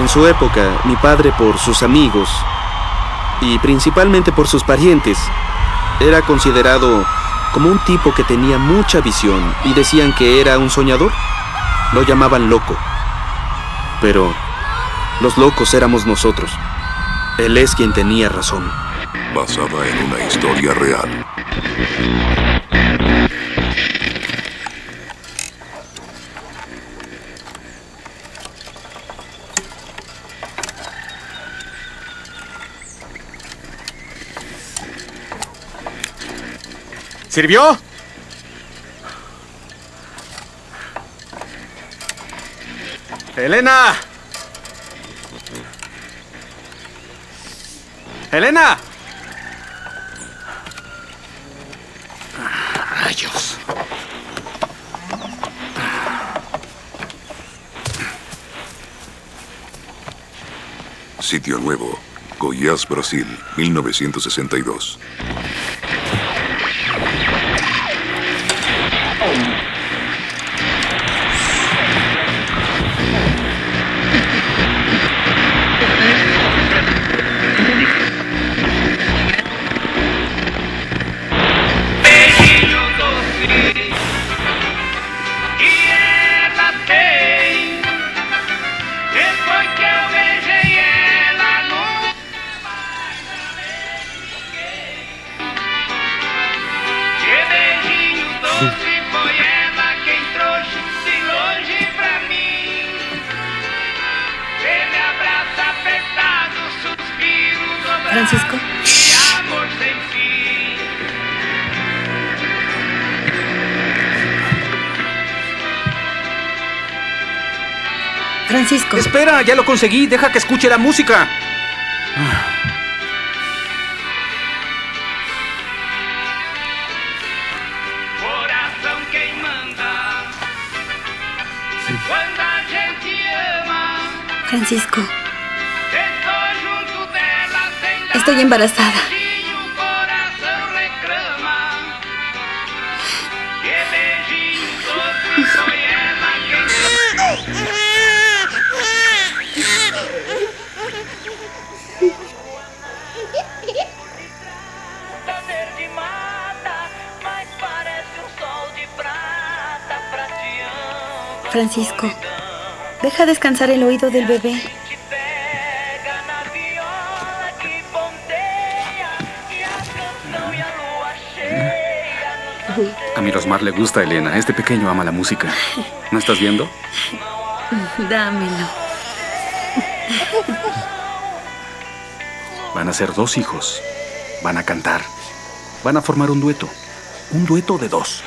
En su época, mi padre, por sus amigos y principalmente por sus parientes, era considerado como un tipo que tenía mucha visión y decían que era un soñador. Lo llamaban loco. Pero los locos éramos nosotros. Él es quien tenía razón. Basada en una historia real. ¿Sirvió? ¡Elena! ¡Elena! ¡Rayos! Sitio Nuevo, Goiás, Brasil, 1962. Espera, ya lo conseguí. Deja que escuche la música. Coração quem manda. Quando a gente ama, Francisco. Estoy embarazada. Francisco. Deja descansar el oído del bebé. A A Mirosmar le gusta, Elena. Este pequeño ama la música. ¿No estás viendo? Dámelo. Van a ser dos hijos. Van a cantar. Van a formar un dueto. Un dueto de dos.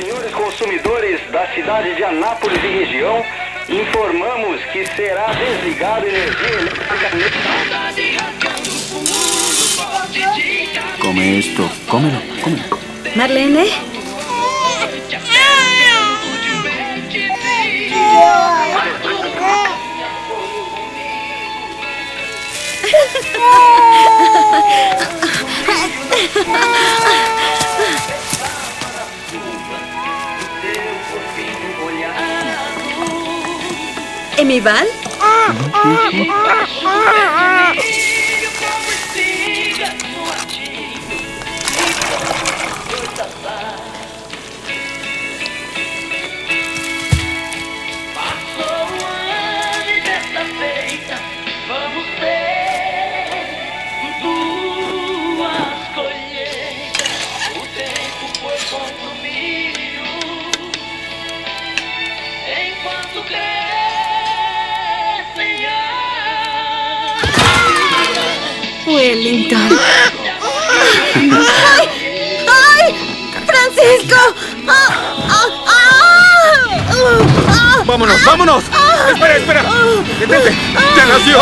Senhores consumidores da cidade de Anápolis e região, informamos que será desligada energia elétrica Come esto. Cómelo, cómelo. Marlene. ¿Emival? Passou ¡Ay! ¡Ay! ¡Francisco! ¡Ah! ¡Ah! ¡Ah! ¡Vámonos, vámonos! ¡Espera, espera! ¡Detente! ¡Ya nació!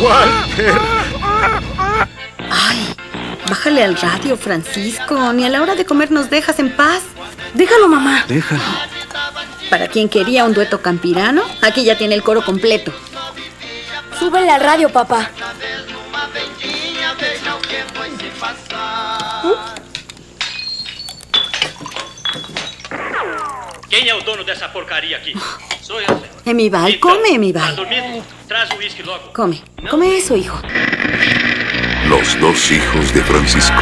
¡Walter! ¡Ay! Bájale al radio, Francisco. Ni a la hora de comer nos dejas en paz. Déjalo, mamá. Déjalo. Para quien quería un dueto campirano, aquí ya tiene el coro completo. Súbele al radio, papá. Quem é o dono dessa porcaria aqui? Sou eu, senhor. Emival, Então, come, Emival. dormindo? Traz o uísque logo. Come. Come eso, hijo. Los dos hijos de Francisco.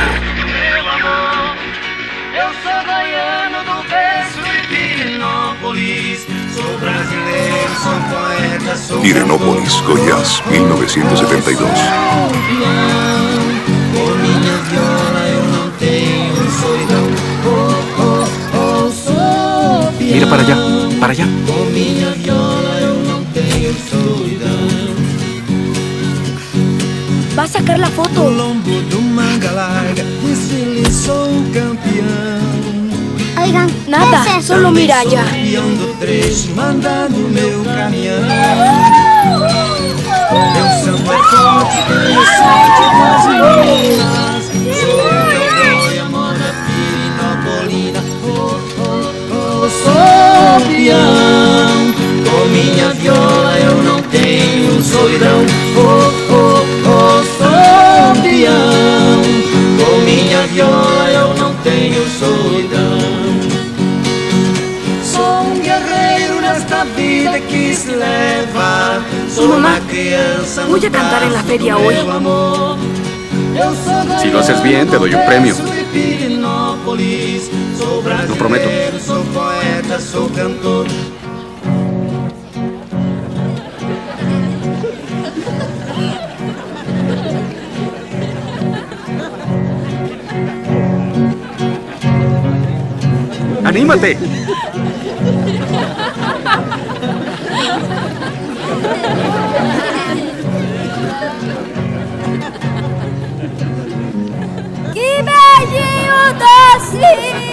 Eu sou baiano do berço de Pirenópolis. Sou brasileiro, sou poeta, sou Pirenópolis, Goiás, 1972. Por minha Mira para allá, para allá. Va a sacar la foto. Oigan, nada, solo mira allá. Oh, sou peão. Com minha viola eu não tenho solidão. Oh, oh, oh, sou peão. Com minha viola eu não tenho solidão. Sou um guerreiro nesta vida que se leva. Sou uma criança no voy a cantar en la feria hoy. Si lo haces bien, te doy un premio. Sou brasileiro, prometo. sou poeta, sou cantor. ¡Anímate! Que beijinho doce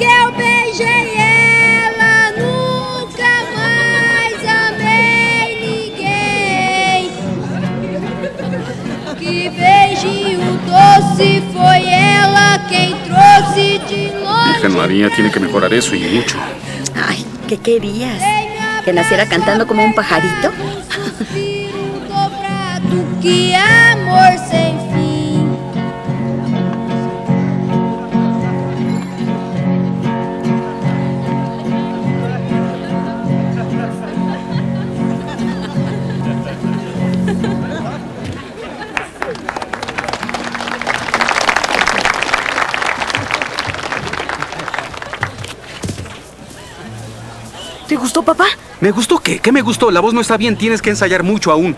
que eu beijei ela, nunca mais amei ninguém. Que beijinho doce foi ela quem trouxe de longe. Virgen María tiene que mejorar eso y mucho. Ay, ¿qué querías? ¿Que naciera cantando como un pajarito? que amor sem papá? ¿Me gustó qué? ¿Qué me gustó? La voz no está bien, tienes que ensayar mucho aún.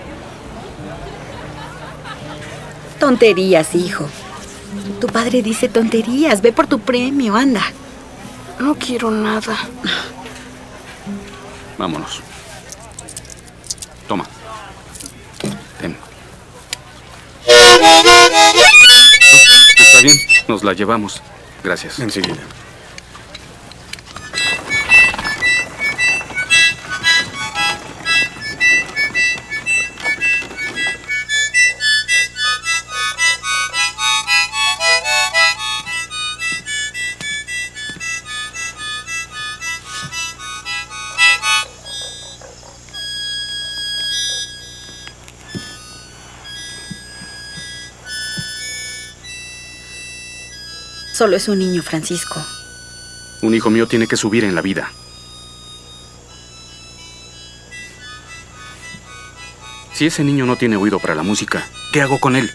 Tonterías, hijo. Tu padre dice tonterías. Ve por tu premio, anda. No quiero nada. Vámonos. Toma. Ten. Está bien, nos la llevamos. Gracias. Enseguida. Solo es un niño, Francisco. Un hijo mío tiene que subir en la vida. Si ese niño no tiene oído para la música, ¿qué hago con él?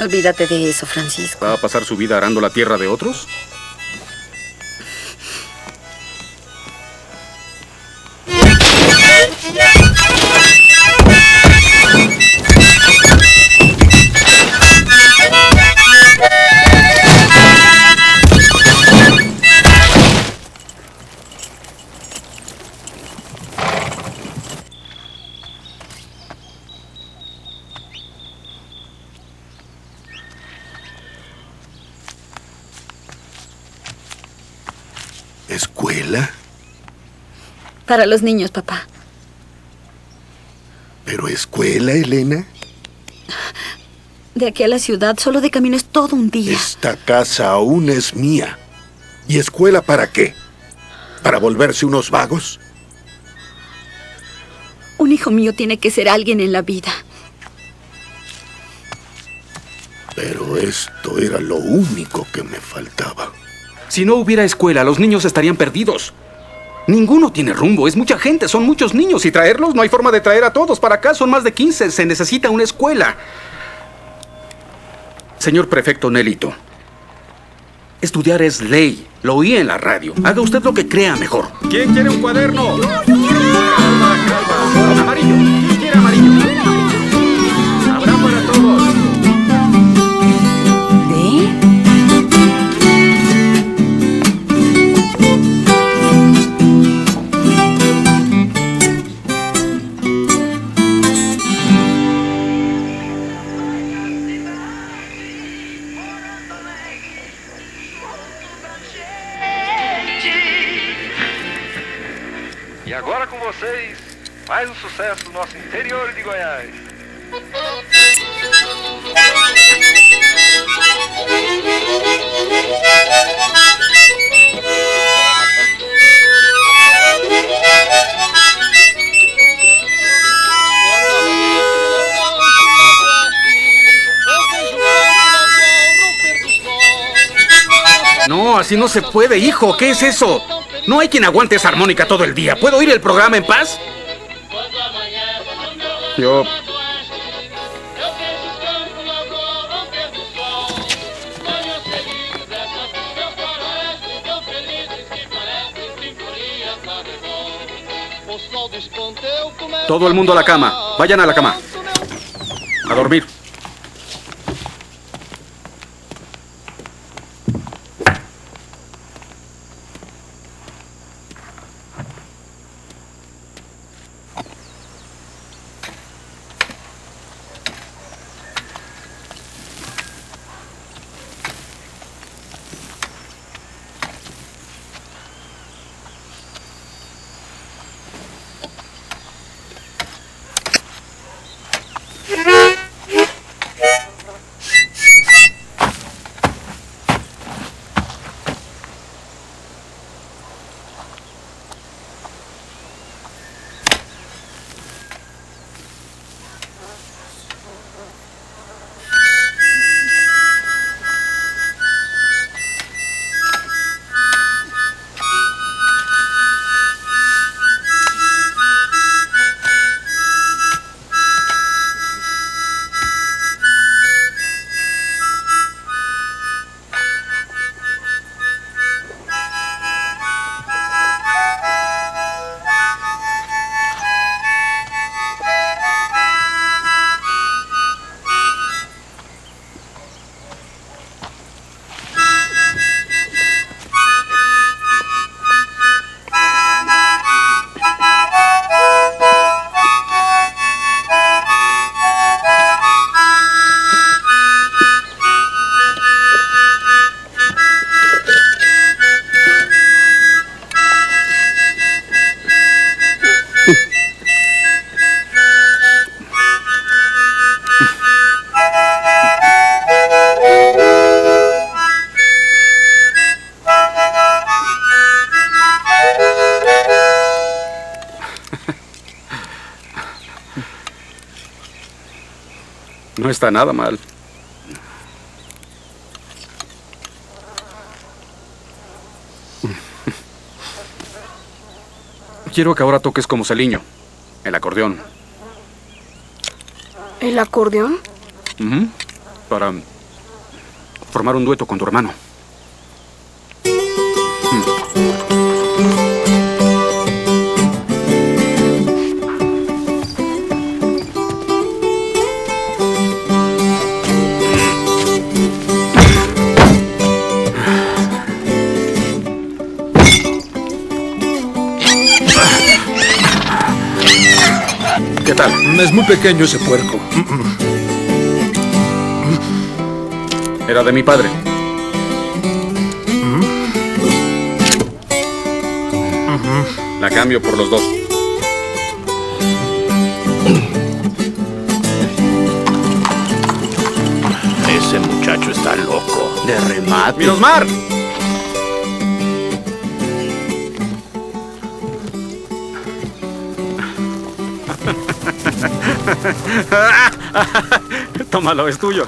Olvídate de eso, Francisco. ¿Va a pasar su vida arando la tierra de otros? Para los niños, papá. ¿Pero escuela, Elena? De aquí a la ciudad, solo de camino es todo un día. Esta casa aún es mía. ¿Y escuela para qué? ¿Para volverse unos vagos? Un hijo mío tiene que ser alguien en la vida. esto era lo único que me faltaba. Si no hubiera escuela, los niños estarían perdidos. Ninguno tiene rumbo, es mucha gente, son muchos niños. Y traerlos, no hay forma de traer a todos para acá, son más de 15, se necesita una escuela. Señor prefecto Nelito, estudiar es ley, lo oí en la radio. Haga usted lo que crea mejor. ¿Quién quiere un cuaderno? Calma, calma. No, se puede, hijo. ¿Qué es eso? No hay quien aguante esa armónica todo el día. ¿Puedo oír el programa en paz? Yo... Todo el mundo a la cama. Vayan a la cama. A dormir. Está nada mal. Quiero que ahora toques como Celiño, el acordeón. ¿El acordeón? Para formar un dueto con tu hermano. Es muy pequeño ese puerco. Era de mi padre. La cambio por los dos. Ese muchacho está loco. De remate. ¡Mirosmar! Tómalo, es tuyo.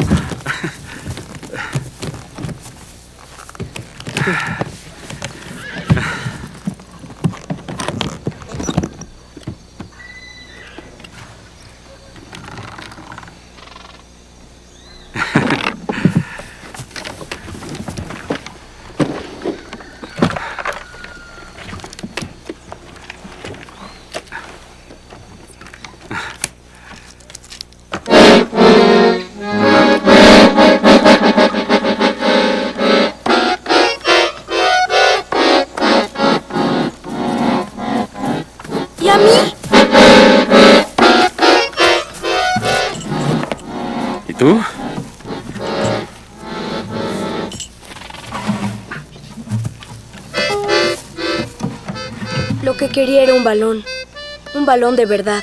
Un balón. Un balón de verdad.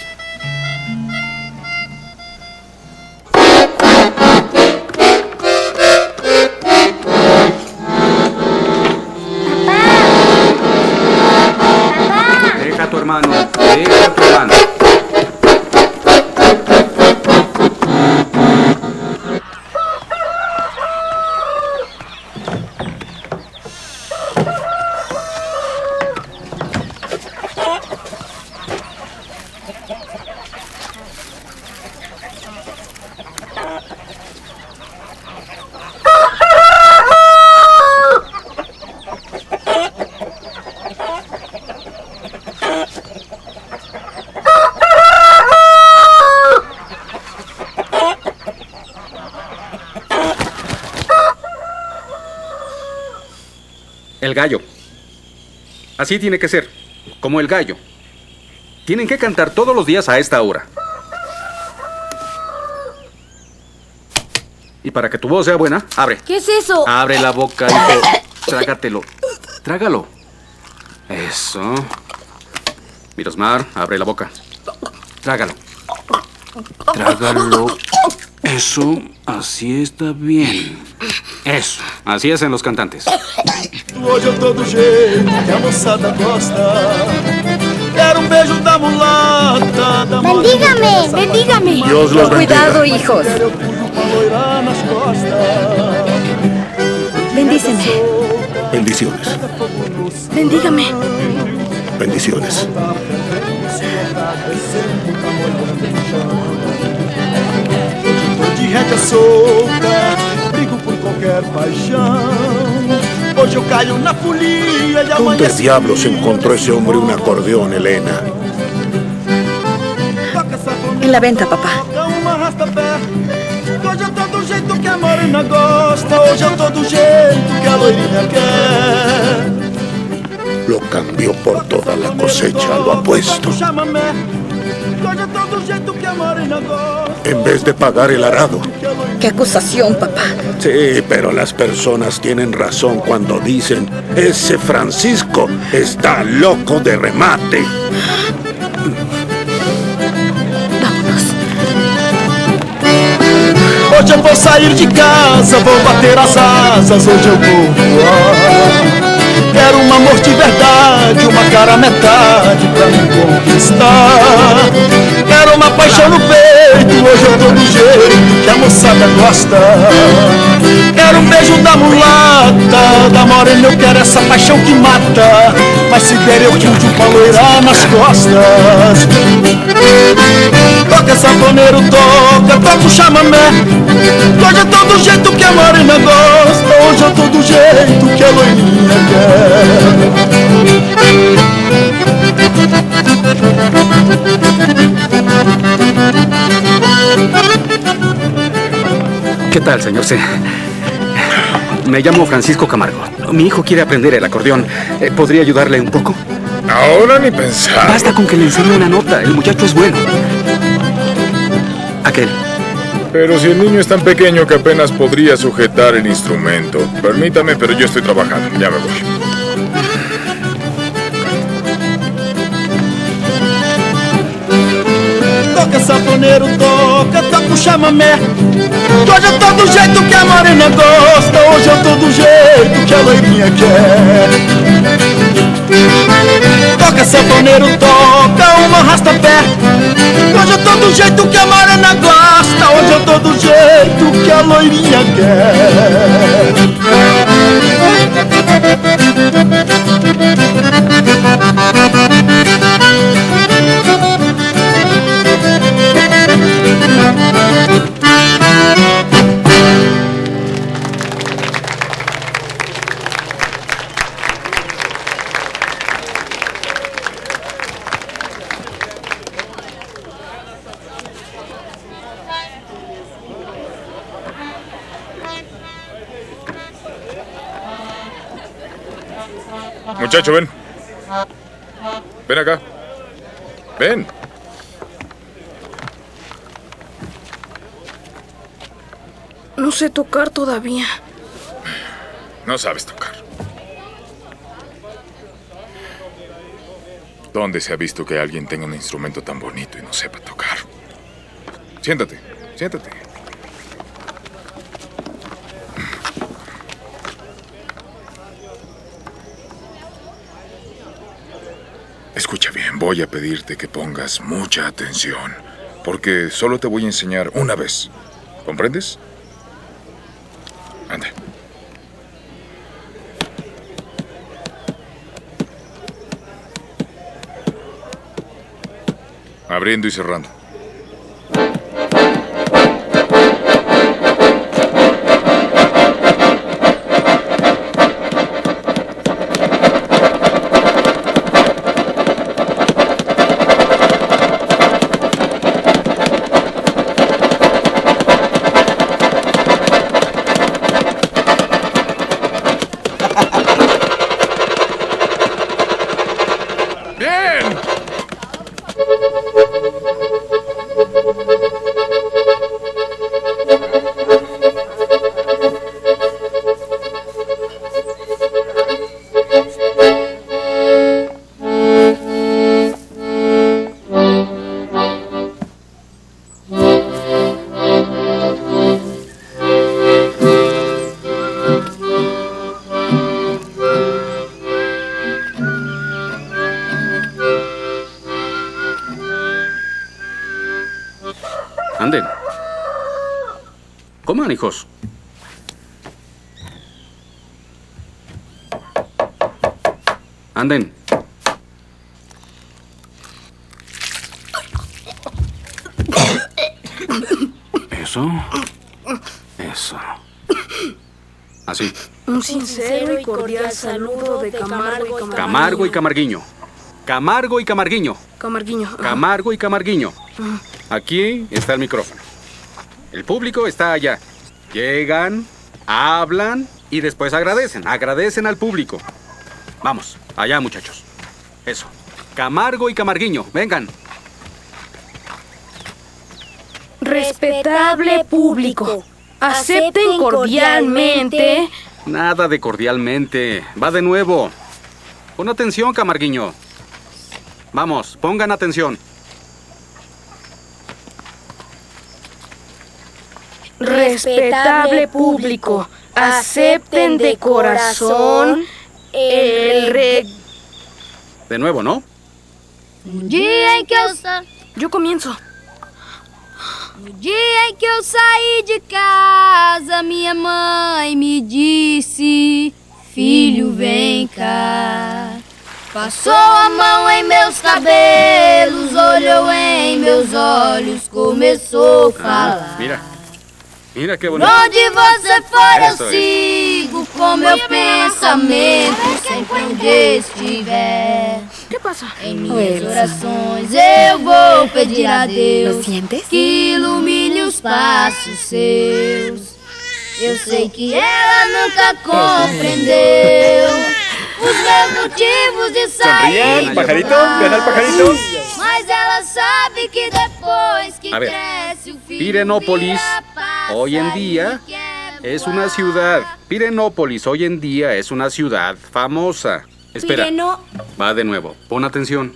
Gallo. Así tiene que ser, como el gallo. Tienen que cantar todos los días a esta hora. Y para que tu voz sea buena, abre. ¿Qué es eso? Abre la boca, hijo. Trágatelo. Trágalo. Eso. Mirosmar, abre la boca. Trágalo. Trágalo. Eso, así está bien. Eso, así hacen los cantantes. Hoje eu tô do jeito que a moçada gosta. Quero um beijo da mulata, da Bendígame, bendígame. Dios los Cuidado, hijos. loira nas costas. Bendíceme. Bendiciones. Bendígame. Bendiciones. De rédea solta, brigo por qualquer paixão. Hoje eu caio na folia e amanhã ¿Dónde diablos encontró esse hombre un acordeón, Elena? En la venta, papá. Dá uma arrasta-pé. Hoje eu tô do jeito que a morena gosta. Hoje eu tô do jeito que a loirinha quer. Lo cambió por toda la cosecha, lo apuesto. Jeito que a morena gosta. En vez de pagar el arado. Qué acusación, papá. Sí, pero las personas tienen razón cuando dicen, ese Francisco está loco de remate. Hoje eu vou sair de casa, vou bater as asas, hoje eu vou voar. Quero um amor de verdade, uma cara metade pra me conquistar. Quero uma paixão no peito, hoje eu tô do jeito que a moçada gosta. Quero um beijo da mulata, da morena eu quero essa paixão que mata. Mas se der eu fujo com a loira nas costas. Toca sanfoneiro, toca, toca o chamamé Hoje eu tô do jeito que a morena gosta Hoje eu tô do jeito que a loirinha ¿Qué tal, señor C? Me llamo Francisco Camargo. Mi hijo quiere aprender el acordeón. Eh, ¿Podría ayudarle un poco? Ahora ni pensar. Basta con que le enseñe una nota. El muchacho es bueno. Aquel. Pero si el niño es tan pequeño que apenas podría sujetar el instrumento. Permítame, pero yo estoy trabajando. Ya me voy. Toca sanfoneiro, toca, toca o chamamé Hoje eu tô do jeito que a morena gosta Hoje eu tô do jeito que a loirinha quer Toca sanfoneiro, toca uma arrasta-pé Hoje eu tô do jeito que a morena gosta Hoje eu tô do jeito que a loirinha Muchacho, ven. Ven acá. Ven. No sé tocar todavía. No sabes tocar. ¿Dónde se ha visto que alguien tenga un instrumento tan bonito y no sepa tocar? Siéntate, siéntate. Escucha bien, voy a pedirte que pongas mucha atención, porque solo te voy a enseñar una vez. ¿Comprendes? Anda. Abriendo y cerrando. Saludo de Camargo y Camarguiño. Camargo y Camarguiño. Camargo y Camarguiño. Camarguiño. Camargo y Camarguiño. Aquí está el micrófono. El público está allá. Llegan, hablan y después agradecen. Agradecen al público. Vamos, allá muchachos. Eso. Camargo y Camarguiño, vengan. Respetable público, acepten cordialmente. Nada de cordialmente. Va de nuevo. Pon atención, Camarguiño. Vamos, pongan atención. Respetable público, acepten de corazón el re... De nuevo, ¿no? Dia em que eu sa... Yo comienzo. No dia em que eu saí de casa, minha mãe me disse: Filho, vem cá. Passou a mão em meus cabelos, olhou em meus olhos, começou a falar. Mira. Mira qué bonito. Onde você for, eu sigo com meu pensamento, sempre onde estiver. ¿Qué pasa? Em minhas orações eu vou pedir a Deus que ilumine os passos seus. Eu sei que ela nunca compreendeu os meus motivos de sair. Pajarito, pajarito. Mas ela sabe que depois que A ver, cresce o filho Pirenópolis hoy en día es una ciudad. Pirenópolis hoy en día es una ciudad famosa. Espera, Pireno- va de nuevo. Pon atención.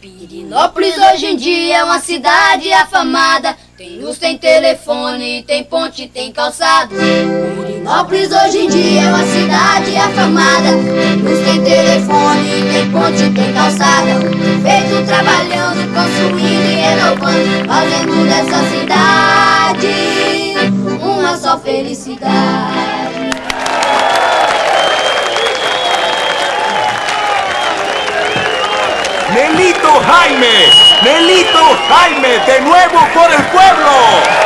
Pirinópolis hoje em dia é uma cidade afamada. Tem luz, tem telefone, tem ponte, tem calçado. Pirinópolis hoje em dia é uma cidade afamada. Tem luz, tem telefone, tem ponte, tem calçada. Feito trabalhando, construindo e renovando. Fazendo dessa cidade uma só felicidade. Nelito Jaime, Nelito Jaime, de nuevo por el pueblo.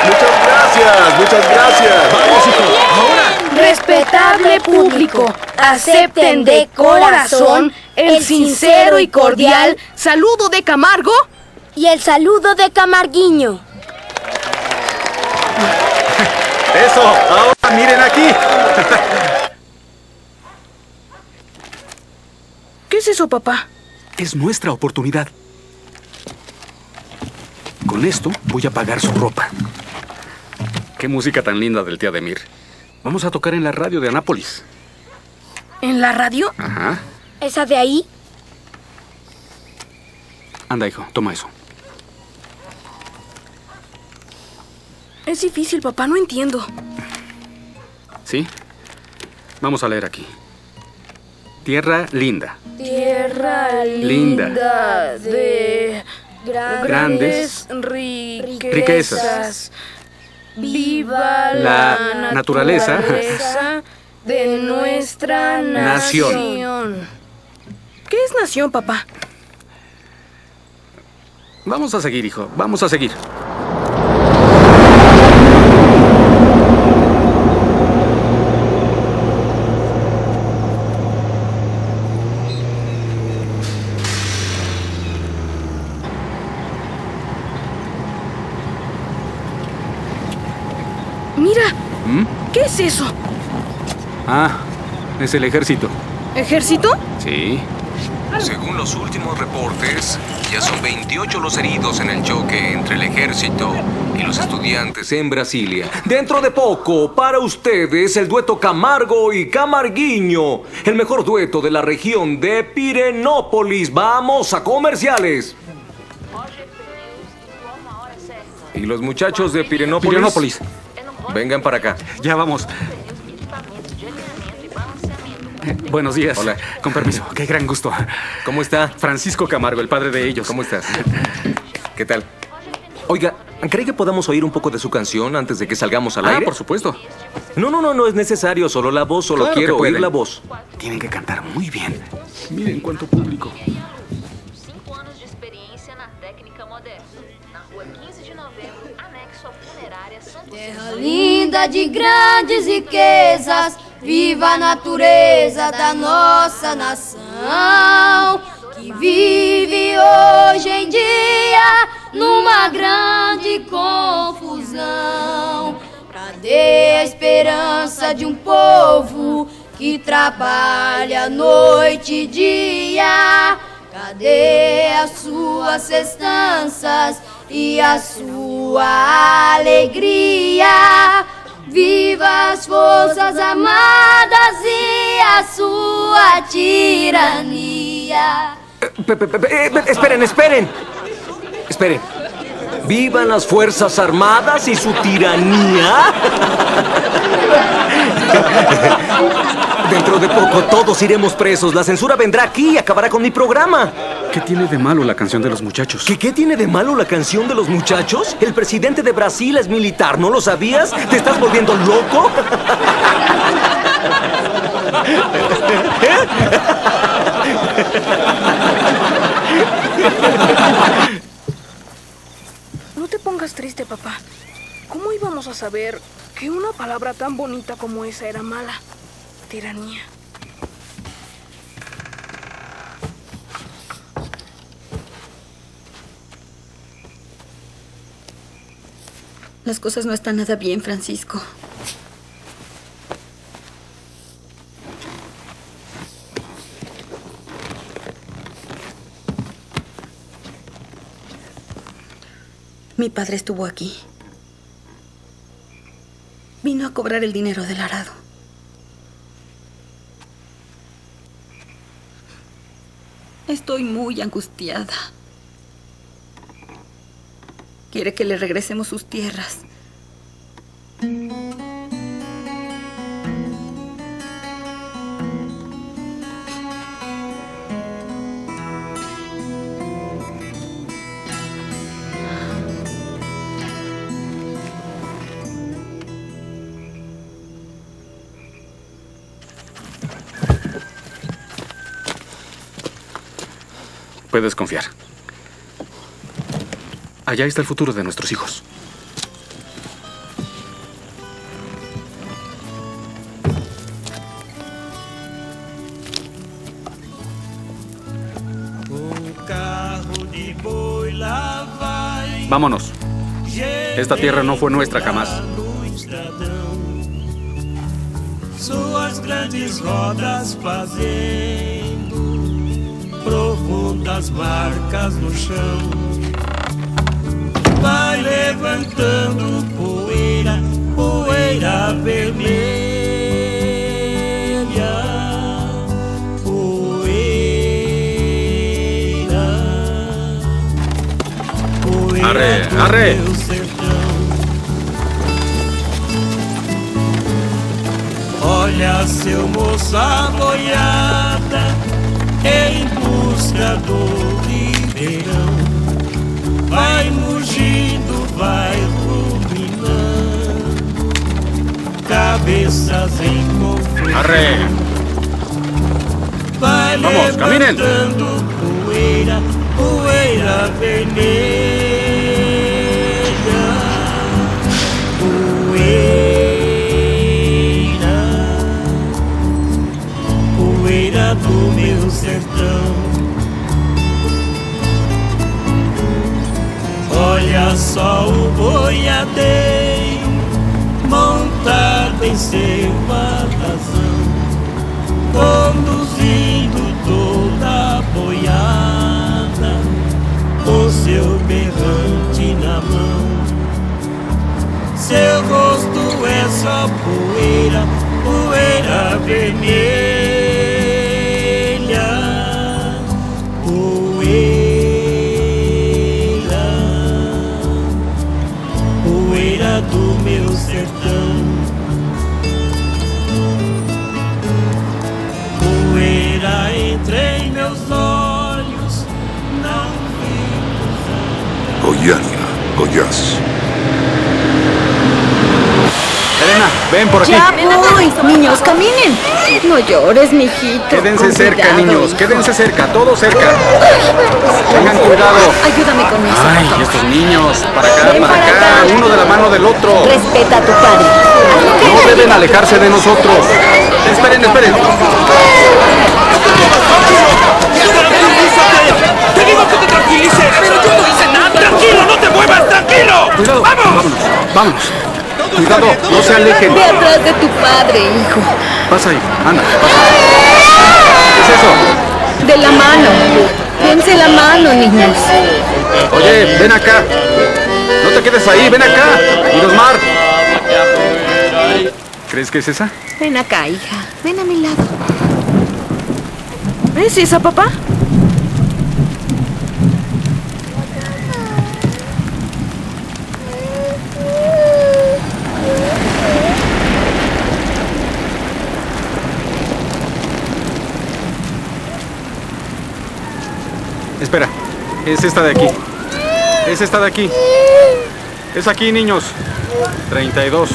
Muchas gracias, muchas gracias. Vamos, hijo, ahora. Respetable público, acepten de corazón el sincero y cordial saludo de Camargo y el saludo de Camarguiño. Eso, ahora miren aquí. ¿Qué es eso, papá? Es nuestra oportunidad. Con esto voy a pagar su ropa. Qué música tan linda del tía Demir. Vamos a tocar en la radio de Anápolis. ¿En la radio? Ajá. ¿Esa de ahí? Anda, hijo, toma eso. Es difícil, papá, no entiendo. ¿Sí? Vamos a leer aquí. Tierra linda. Tierra Linda. linda de Grandes riquezas. riquezas. Viva La la, naturaleza. naturaleza de nuestra Nación. nación. ¿Qué es nación, papá? Vamos a seguir, hijo. Vamos a seguir. Mira, ¿Mm? ¿qué es eso? Ah, es el ejército. ¿Ejército? Sí. Según los últimos reportes, ya son 28 los heridos en el choque entre el ejército y los estudiantes en Brasilia. Dentro de poco, para ustedes, el dueto Camargo y Camarguiño, el mejor dueto de la región de Pirenópolis. Vamos a comerciales. Y los muchachos de Pirenópolis. Pirenópolis. Vengan para acá. Ya vamos. Eh, Buenos días. Hola. Con permiso. Qué gran gusto. ¿Cómo está? Francisco Camargo, el padre de ellos. ¿Cómo estás? ¿Qué tal? Oiga, ¿cree que podamos oír un poco de su canción antes de que salgamos al Ah, aire? por supuesto. No, no, no, no es necesario. Solo la voz, solo Claro quiero oír la voz. Tienen que cantar muy bien. Miren cuánto público. Linda de grandes riquezas, viva a natureza da nossa nação, que vive hoje em dia numa grande confusão. Cadê a esperança de um povo que trabalha noite e dia? Cadê as suas festanças e a sua alegria? Viva as forças armadas e a sua tirania. Pe- pe- pe- eh, pe- esperen, esperen. Esperen. Vivan las Fuerzas Armadas y su tiranía. Dentro de poco todos iremos presos. La censura vendrá aquí y acabará con mi programa. ¿Qué tiene de malo la canción de los muchachos? ¿Qué, ¿Qué tiene de malo la canción de los muchachos? El presidente de Brasil es militar, ¿no lo sabías? ¿Te estás volviendo loco? No te pongas triste, papá. ¿Cómo íbamos a saber que una palabra tan bonita como esa era mala? Tiranía. Las cosas no están nada bien, Francisco. Mi padre estuvo aquí. Vino a cobrar el dinero del arado. Estoy muy angustiada. Quiere que le regresemos sus tierras. Puedes confiar. Allá está el futuro de nuestros hijos. Vámonos. Esta tierra no fue nuestra jamás. Suas grandes rodas fazendo profundas marcas no chão. vai levantando poeira, poeira vermelha. Poeira, Arre, do arre. sertão. Olha, seu moço, a boiada em do ribeirão. Vai mugindo, vai ruminando, cabeças em conflito. Arre. Vai Vamos, levantando poeira, poeira vermelha. Poeira, poeira do meu Olha só o boiadeiro montado em seu alazão conduzindo toda a boiada, com seu berrante na mão. Seu rosto é só poeira, poeira vermelha, Elena, ven por aquí. Ya voy. Niños, caminen. No llores, mijito. Quédense cerca, niños. Quédense cerca, todos cerca. Tengan cuidado. Ayúdame con eso. Ay, papá. estos niños. Para acá, para acá. acá. Uno de la mano del otro. Respeta a tu padre. No deben alejarse de nosotros. Esperen, esperen. Cuidado. Vámonos. Vámonos. Cuidado, no se alejen. Ve atrás de tu padre, hijo. Pasa ahí. Anda, pasa. ¿Qué es eso? De la mano. Piense la mano, niños. Oye, ven acá. No te quedes ahí, ven acá. Irosmar. ¿Crees que es esa? Ven acá, hija. Ven a mi lado. ¿Es esa, papá? Espera, es esta de aquí. Es esta de aquí. Es aquí, niños. 32.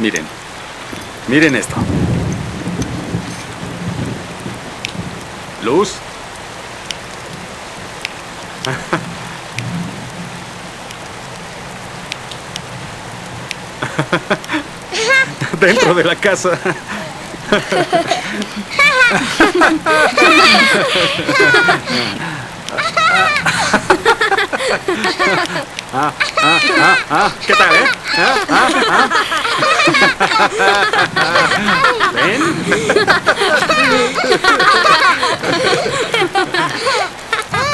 Miren. Miren esto. Luz. Dentro de la casa. Ah, ah, ah, ah. ¿Qué tal, eh? ¿Ven?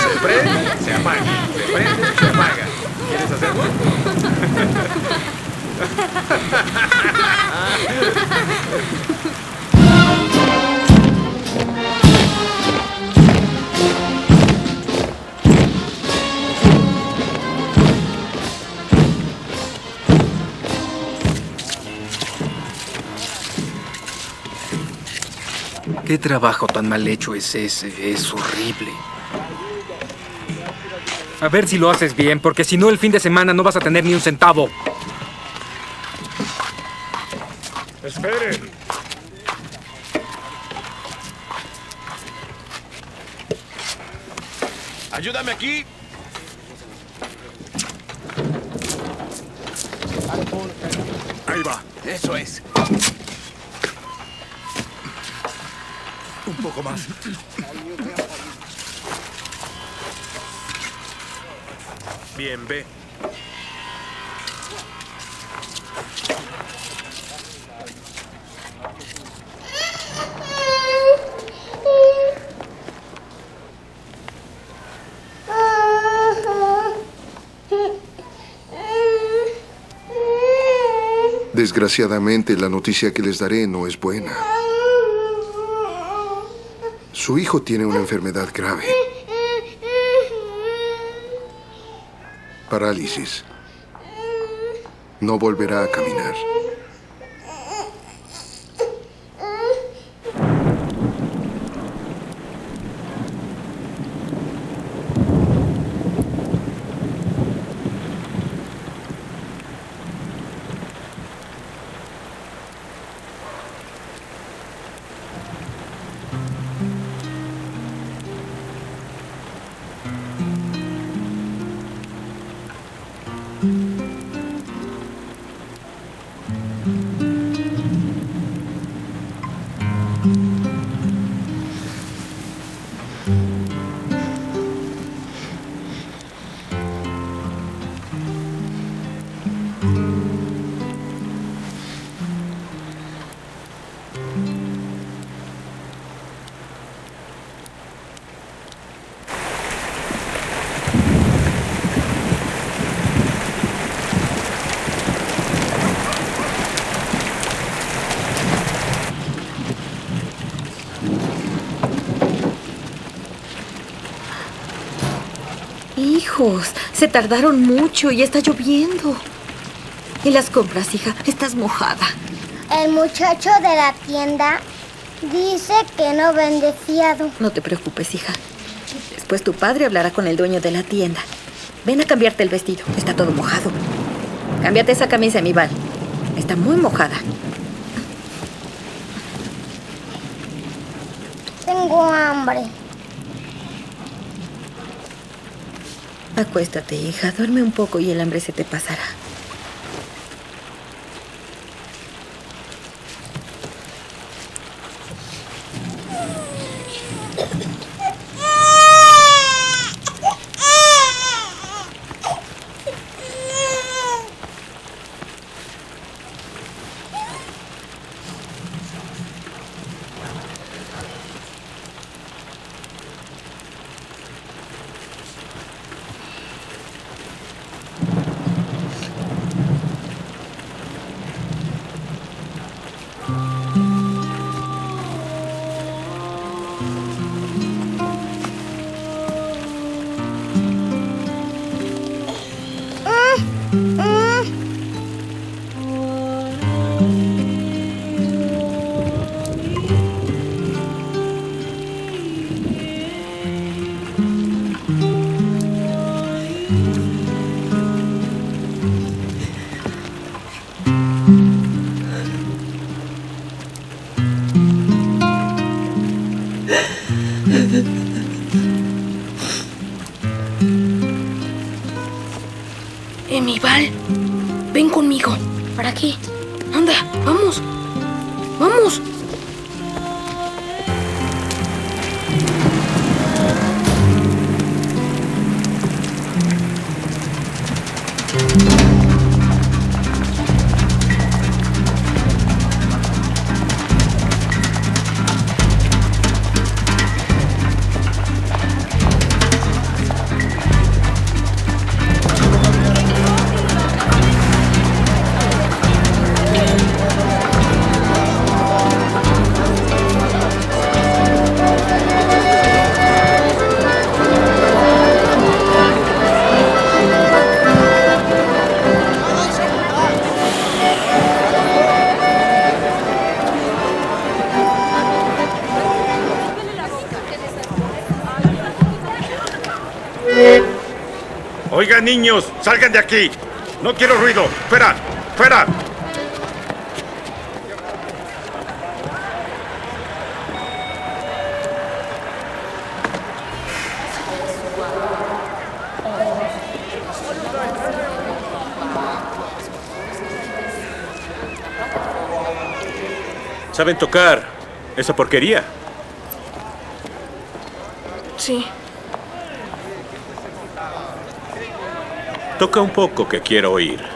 Se prende, se apaga. Se prende, se apaga. ¿Quieres hacerlo? ¿Qué trabajo tan mal hecho es ese? Es horrible. A ver si lo haces bien, porque si no el fin de semana no vas a tener ni un centavo. Desgraciadamente, la noticia que les daré no es buena. Su hijo tiene una enfermedad grave. Parálisis. No volverá a caminar. Hijos, se tardaron mucho y está lloviendo. ¿Y las compras, hija? Estás mojada. El muchacho de la tienda dice que no vende fiado. No te preocupes, hija. Después tu padre hablará con el dueño de la tienda. Ven a cambiarte el vestido. Está todo mojado. Cámbiate esa camisa, mi Val. Está muy mojada. Tengo hambre. Acuéstate, hija. Duerme un poco y el hambre se te pasará. Oigan, niños, salgan de aquí. No quiero ruido. Fuera, fuera. Saben tocar esa porquería. Sí. Toca un poco que quiero oír.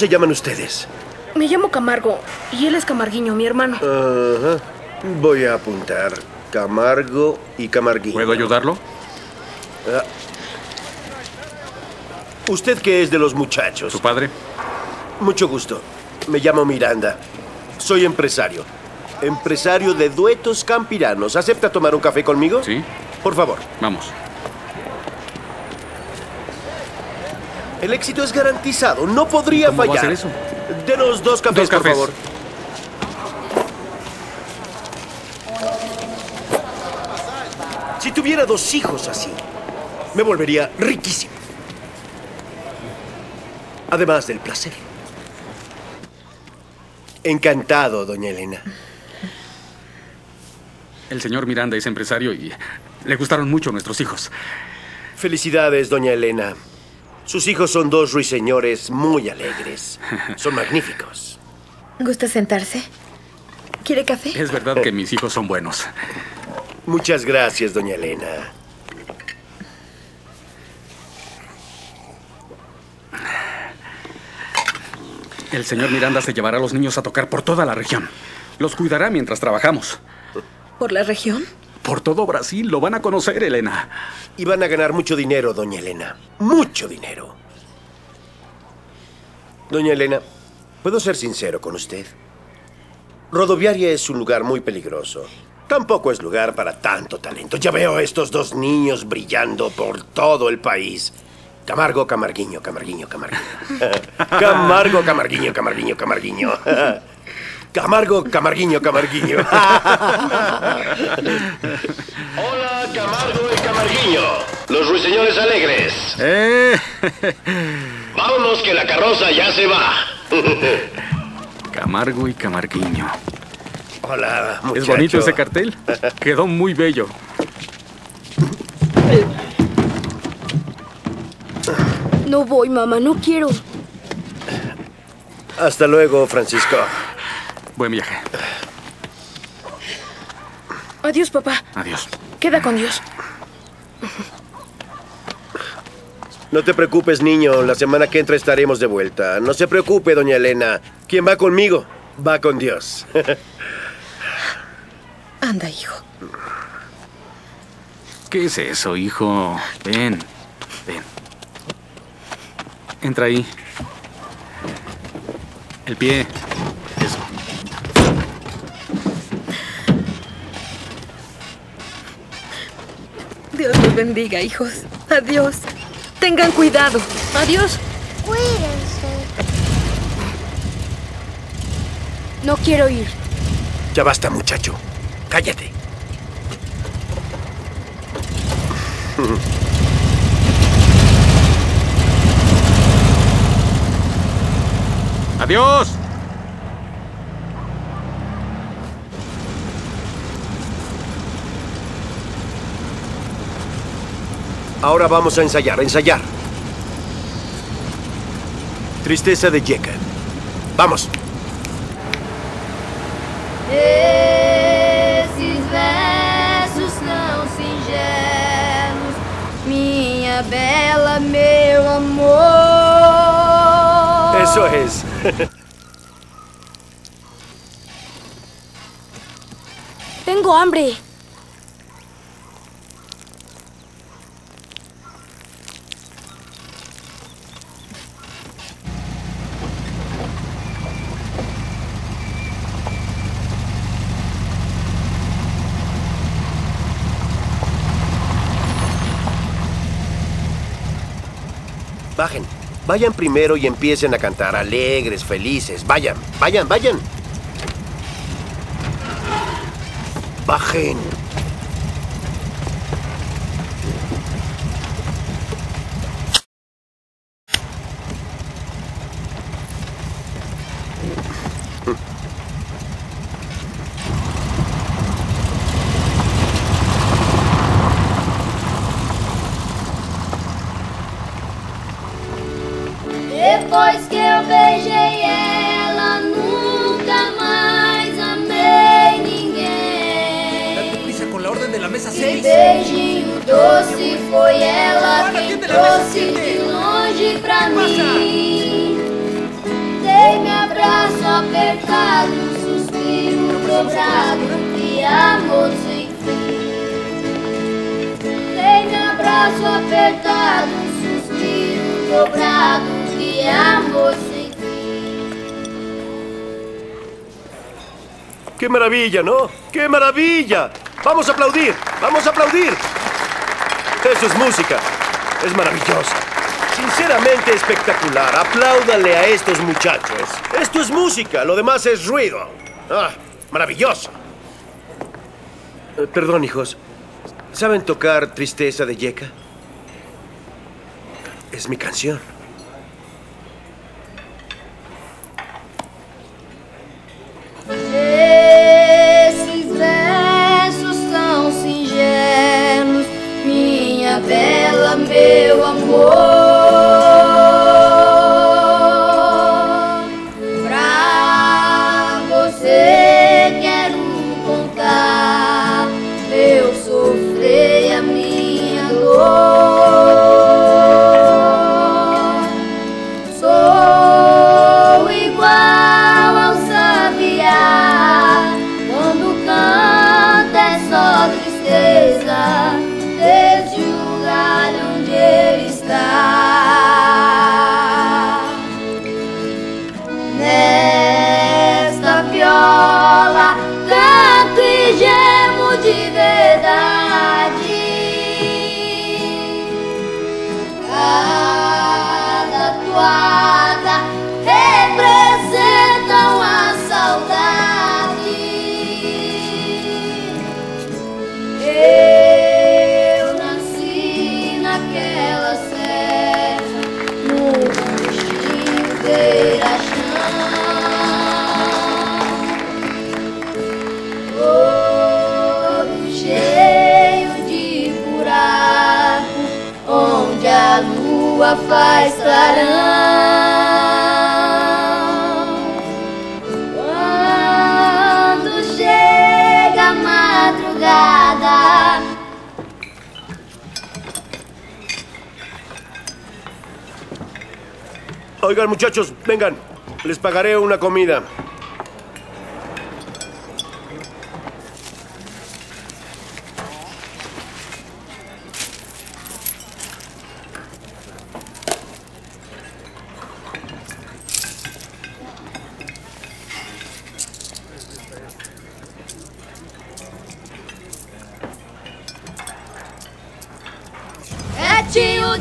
Se llaman ustedes? Me llamo Camargo y él es Camarguiño, mi hermano. Ajá. Voy a apuntar. Camargo y Camarguín. ¿Puedo ayudarlo? Ah. ¿Usted qué es de los muchachos? ¿Su padre? Mucho gusto. Me llamo Miranda. Soy empresario. Empresario de duetos campiranos. ¿Acepta tomar un café conmigo? Sí. Por favor. Vamos. El éxito es garantizado. No podría ¿Cómo va a fallar. ser eso? Denos dos cafés, Dos cafés. por favor. Si tuviera dos hijos así, me volvería riquísimo. Además del placer. Encantado, doña Elena. El señor Miranda es empresario y le gustaron mucho nuestros hijos. Felicidades, doña Elena. Sus hijos son dos ruiseñores muy alegres. Son magníficos. ¿Gusta sentarse? ¿Quiere café? Es verdad que mis hijos son buenos. Muchas gracias, doña Elena. El señor Miranda se llevará a los niños a tocar por toda la región. Los cuidará mientras trabajamos. ¿Por la región? Por todo Brasil lo van a conocer, Elena. Y van a ganar mucho dinero, doña Elena. Mucho dinero. Doña Elena, ¿puedo ser sincero con usted? Rodoviaria es un lugar muy peligroso. Tampoco es lugar para tanto talento. Ya veo a estos dos niños brillando por todo el país. Camargo, Camarguiño, Camarguiño, Camarguiño. Camargo, Camarguiño, Camarguiño, Camarguiño. Camargo, Camarguiño, Camarguiño. Hola, Camargo y Camarguiño. Los ruiseñores alegres. Eh. Vámonos que la carroza ya se va. Camargo y Camarguiño. Hola, ¿Es muchacho. bonito ese cartel? Quedó muy bello. No voy, mamá, no quiero. Hasta luego, Francisco. Buen viaje. Adiós, papá. Adiós. Queda con Dios. No te preocupes, niño. La semana que entra estaremos de vuelta. No se preocupe, doña Elena. ¿Quién va conmigo? Va con Dios. Anda, hijo. ¿Qué es eso, hijo? Ven, ven. Entra ahí. El pie. Dios los bendiga, hijos. Adiós. Tengan cuidado. Adiós. Cuídense. No quiero ir. Ya basta, muchacho. Cállate. ¡Adiós! Ahora vamos a ensayar, a ensayar. Tristeza de Yeka. Vamos. Esses versos tão singelos, minha bela, meu amor. Eso es. Tengo hambre. Bajen. Vayan primero y empiecen a cantar alegres, felices. Vayan, vayan, vayan. Bajen. Maravilla, ¿no? ¡Qué maravilla! ¡Vamos a aplaudir! ¡Vamos a aplaudir! Eso es música. Es maravillosa. Sinceramente espectacular. Apláudale a estos muchachos. Esto es música, lo demás es ruido. Ah, maravilloso. Eh, perdón, hijos. ¿Saben tocar Tristeza de Yeka? Es mi canción. Muchachos, vengan. Les pagaré una comida.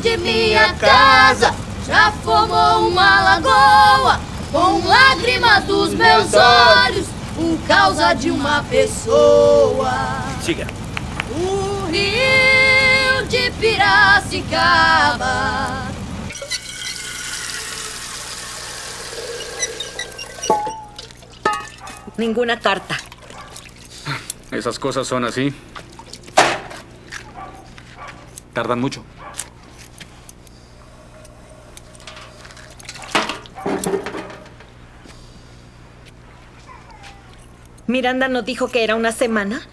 De minha casa já formou uma lagoa com lágrimas dos meus olhos por causa de uma pessoa. Siga. O rio de Piracicaba. Ninguna carta. Esas cosas son así. Tardan mucho. Miranda no dijo que era una semana.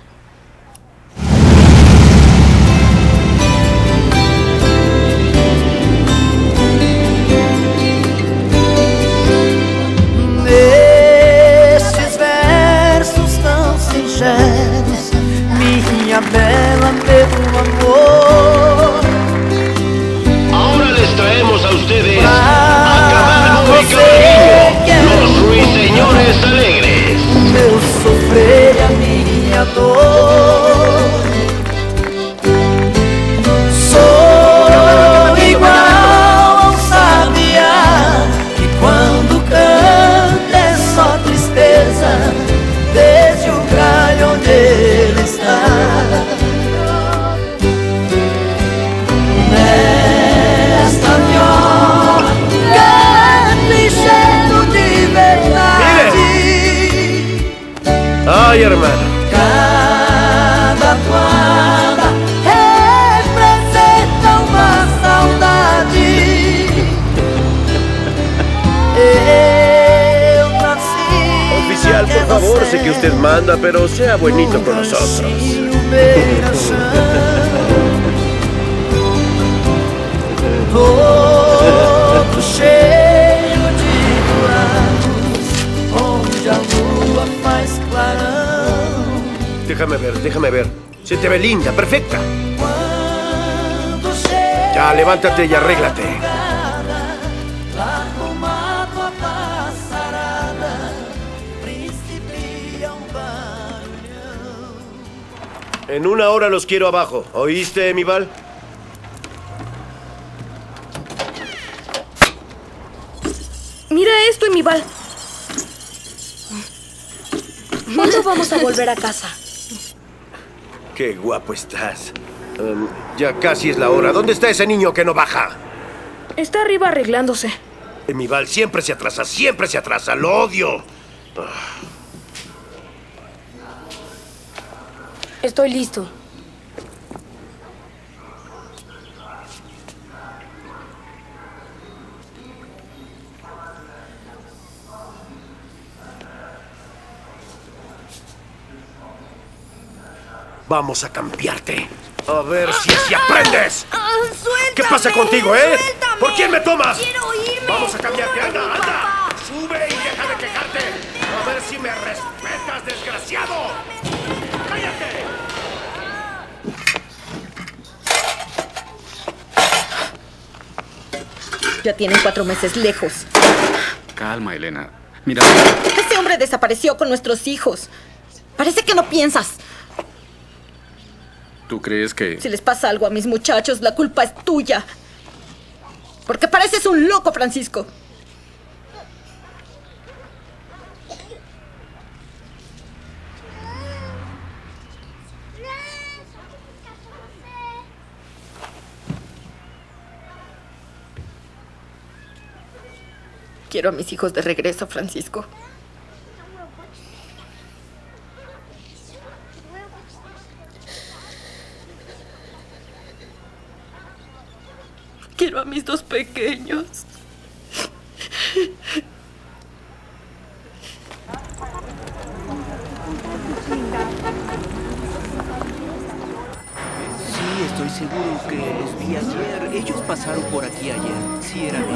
Buenito con nosotros. Déjame ver, déjame ver. Se te ve linda, perfecta. Ya, levántate y arréglate. En una hora los quiero abajo. ¿Oíste, mi Val? Mira esto, Emival. ¿Cuándo vamos a volver a casa? Qué guapo estás. Um, ya casi es la hora. ¿Dónde está ese niño que no baja? Está arriba arreglándose. Mi Val siempre se atrasa, siempre se atrasa. Lo odio. Estoy listo. Vamos a cambiarte. A ver si así aprendes. Ah, ¿Qué pasa contigo, eh? ¿Por quién me tomas? Quiero irme. Vamos a cambiarte. Anda, anda. Sube y deja de quejarte. A ver si me respetas, desgraciado. Ya tienen cuatro meses lejos. Calma, Elena. Mira, Ese hombre desapareció con nuestros hijos. Parece que no piensas. ¿tú crees que... Si les pasa algo a mis muchachos, la culpa es tuya. Porque pareces un loco, Francisco. Quiero a mis hijos de regreso, Francisco. quiero a mis dos pequeños. Sí, estoy seguro que los vi ayer. Ellos pasaron por aquí ayer. Sí, eran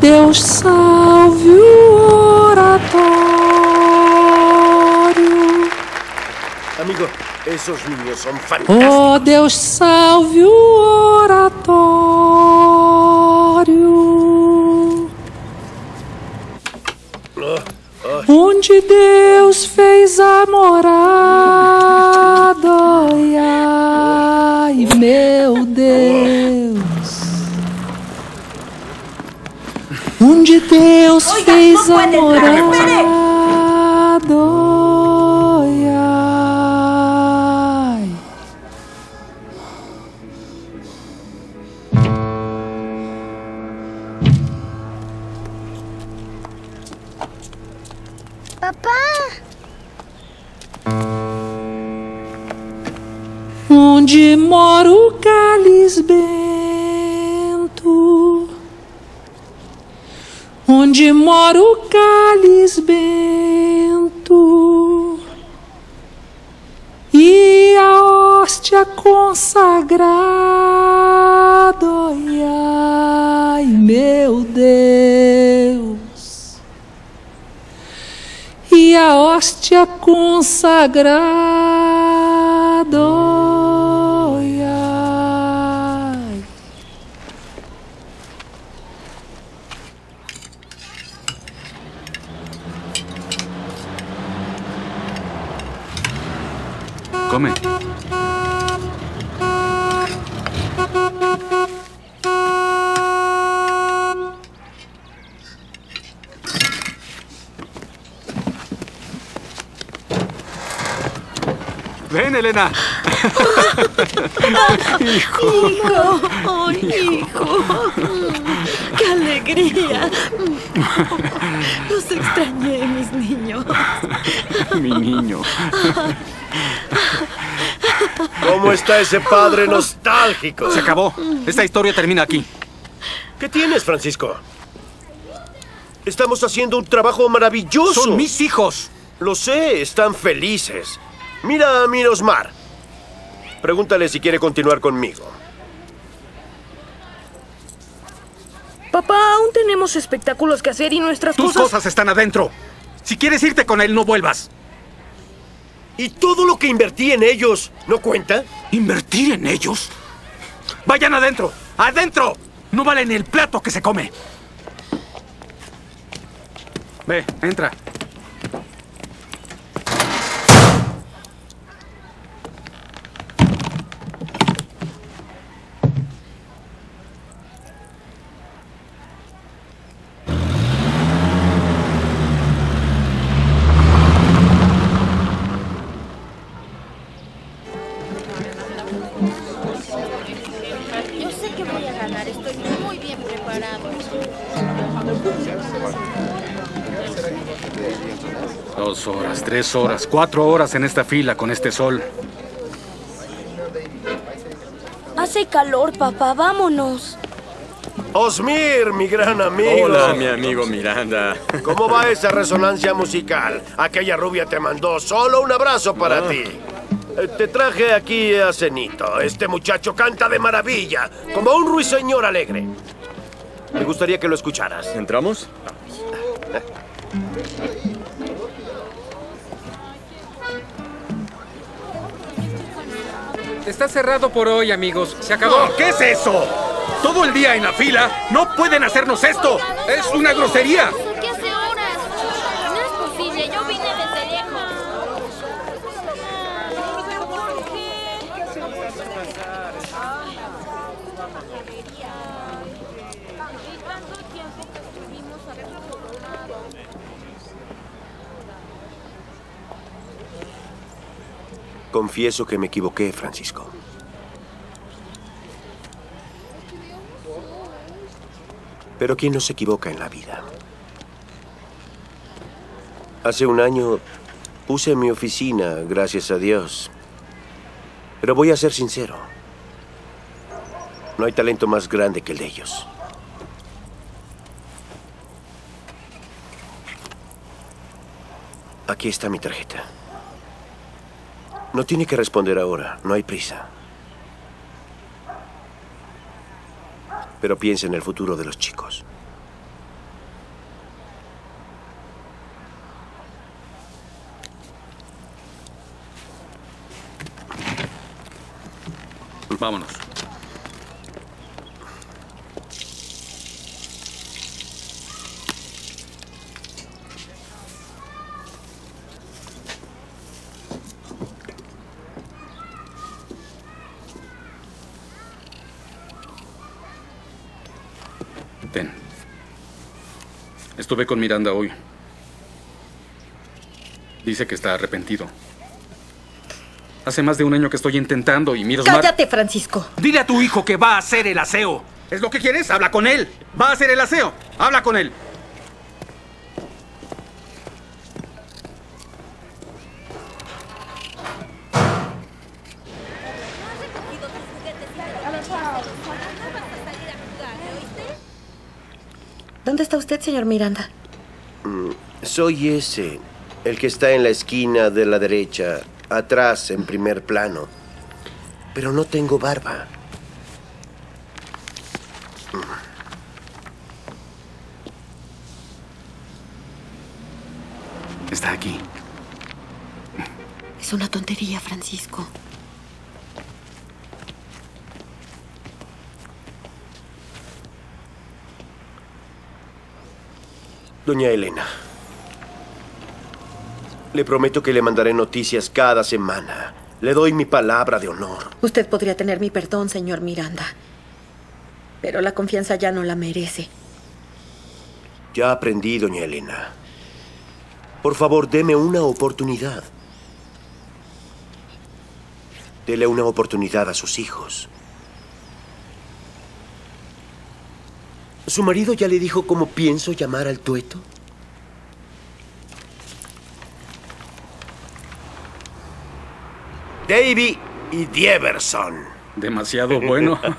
Deus, salve o oratório. Amigo, esos niños son fantásticos. Oh Deus, salve o oratório. amorado. Papá! Onde mora o cálice bem? Onde mora o cálice bento? E a hóstia consagrada, ai, ai, meu Deus. E a hóstia consagrada, Elena. Hijo. Ay, hijo. Qué alegría. Los extrañé, mis niños. Mi niño. ¿Cómo está ese padre nostálgico? Se acabó. Esta historia termina aquí. ¿Qué tienes, Francisco? Estamos haciendo un trabajo maravilloso. Son mis hijos. Lo sé, están felices. Mira a Mirosmar. Pregúntale si quiere continuar conmigo. Papá, aún tenemos espectáculos que hacer y nuestras Tus cosas... cosas están adentro. Si quieres irte con él, no vuelvas. ¿Y todo lo que invertí en ellos no cuenta? ¿Invertir en ellos? Vayan adentro. ¡Adentro! No vale ni el plato que se come. Ve, entra. Tres horas, cuatro horas en esta fila con este sol. Hace calor, papá, vámonos. Osmir, mi gran amigo. Hola, mi amigo Miranda. ¿Cómo va esa resonancia musical? Aquella rubia te mandó solo un abrazo para Ah. ti. Eh, Te traje aquí a Cenito. Este muchacho canta de maravilla, como un ruiseñor alegre. Me gustaría que lo escucharas. ¿Entramos? Está cerrado por hoy, amigos. Se acabó. ¿Qué es eso? Todo el día en la fila. No pueden hacernos esto. Es una grosería. ¿Qué hace horas? No es posible, yo vine desde lejos. Confieso que me equivoqué, Francisco. Pero ¿quién no se equivoca en la vida? Hace un año puse mi oficina, gracias a Dios. Pero voy a ser sincero. No hay talento más grande que el de ellos. Aquí está mi tarjeta. No tiene que responder ahora, no hay prisa. Pero piense en el futuro de los chicos. Vámonos. Ten. Estuve con Miranda hoy. Dice que está arrepentido. Hace más de un año que estoy intentando y Mirosmar... Cállate, Francisco. Dile a tu hijo que va a hacer el aseo. ¿Es lo que quieres? Habla con él. Va a hacer el aseo. Habla con él. ¿Dónde está usted, señor Miranda? Mm, Soy ese, el que está en la esquina de la derecha, atrás, en primer plano. Pero no tengo barba. Está aquí. Es una tontería, Francisco. Doña Elena, le prometo que le mandaré noticias cada semana. Le doy mi palabra de honor. Usted podría tener mi perdón, señor Miranda. Pero la confianza ya no la merece. Ya aprendí, doña Elena. Por favor, deme una oportunidad. Dele una oportunidad a sus hijos. ¿Su marido ya le dijo cómo pienso llamar al tueto? Davy y Dieverson. Demasiado bueno.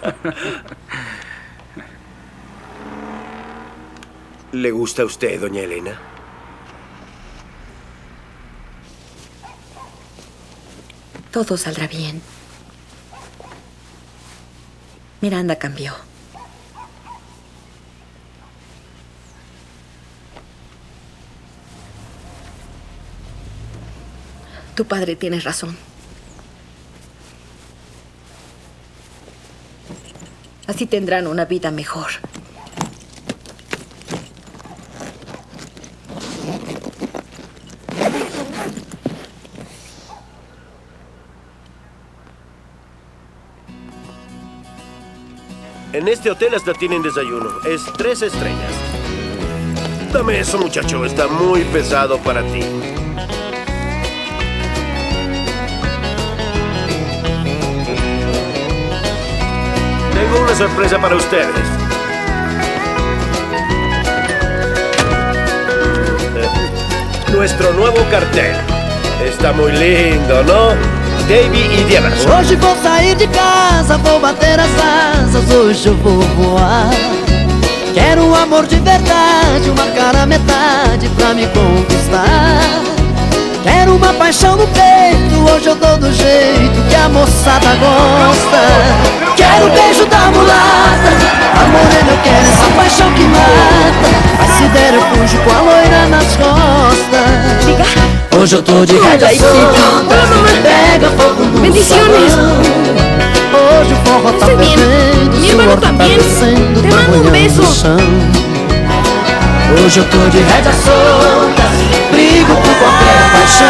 ¿Le gusta a usted, doña Elena? Todo saldrá bien. Miranda cambió. Tu padre tiene razón. Así tendrán una vida mejor. En este hotel hasta tienen desayuno. Es tres estrellas. Dame eso, muchacho. Está muy pesado para ti. Tengo una sorpresa para ustedes. Nuestro nuevo cartel. Está muy lindo, ¿no? Davy y Dieverson. Hoje vou sair de casa, vou bater as asas, hoje eu vou voar. Quero um amor de verdade, uma cara metade pra me conquistar. Quero uma paixão no peito, hoje eu dou do jeito que a moçada gosta. Quero o beijo da mulata, a morena eu quero essa paixão que mata. Mas se der eu fujo com a loira nas costas. Hoje eu tô de me pega fogo no Bendiciones. Hoje o forró tá fervendo, o hermano suor tá descendo, tá molhando o chão. Hoje eu tô de rédea solta, brigo por qualquer paixão.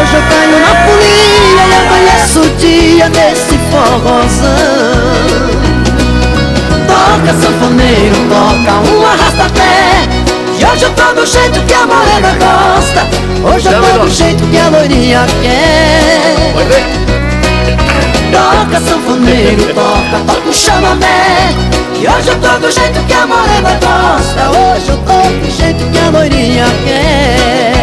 Hoje eu caio na folia e amanheço o dia nesse forrozão. Toca sanfoneiro, toca um arrasta-pé. E hoje eu tô do jeito que a morena gosta. Hoje eu tô do jeito que a loirinha quer. Toca sanfoneiro, toca, toca o chamamé. E hoje eu tô do jeito que a morena gosta Hoje eu tô do jeito que a loirinha quer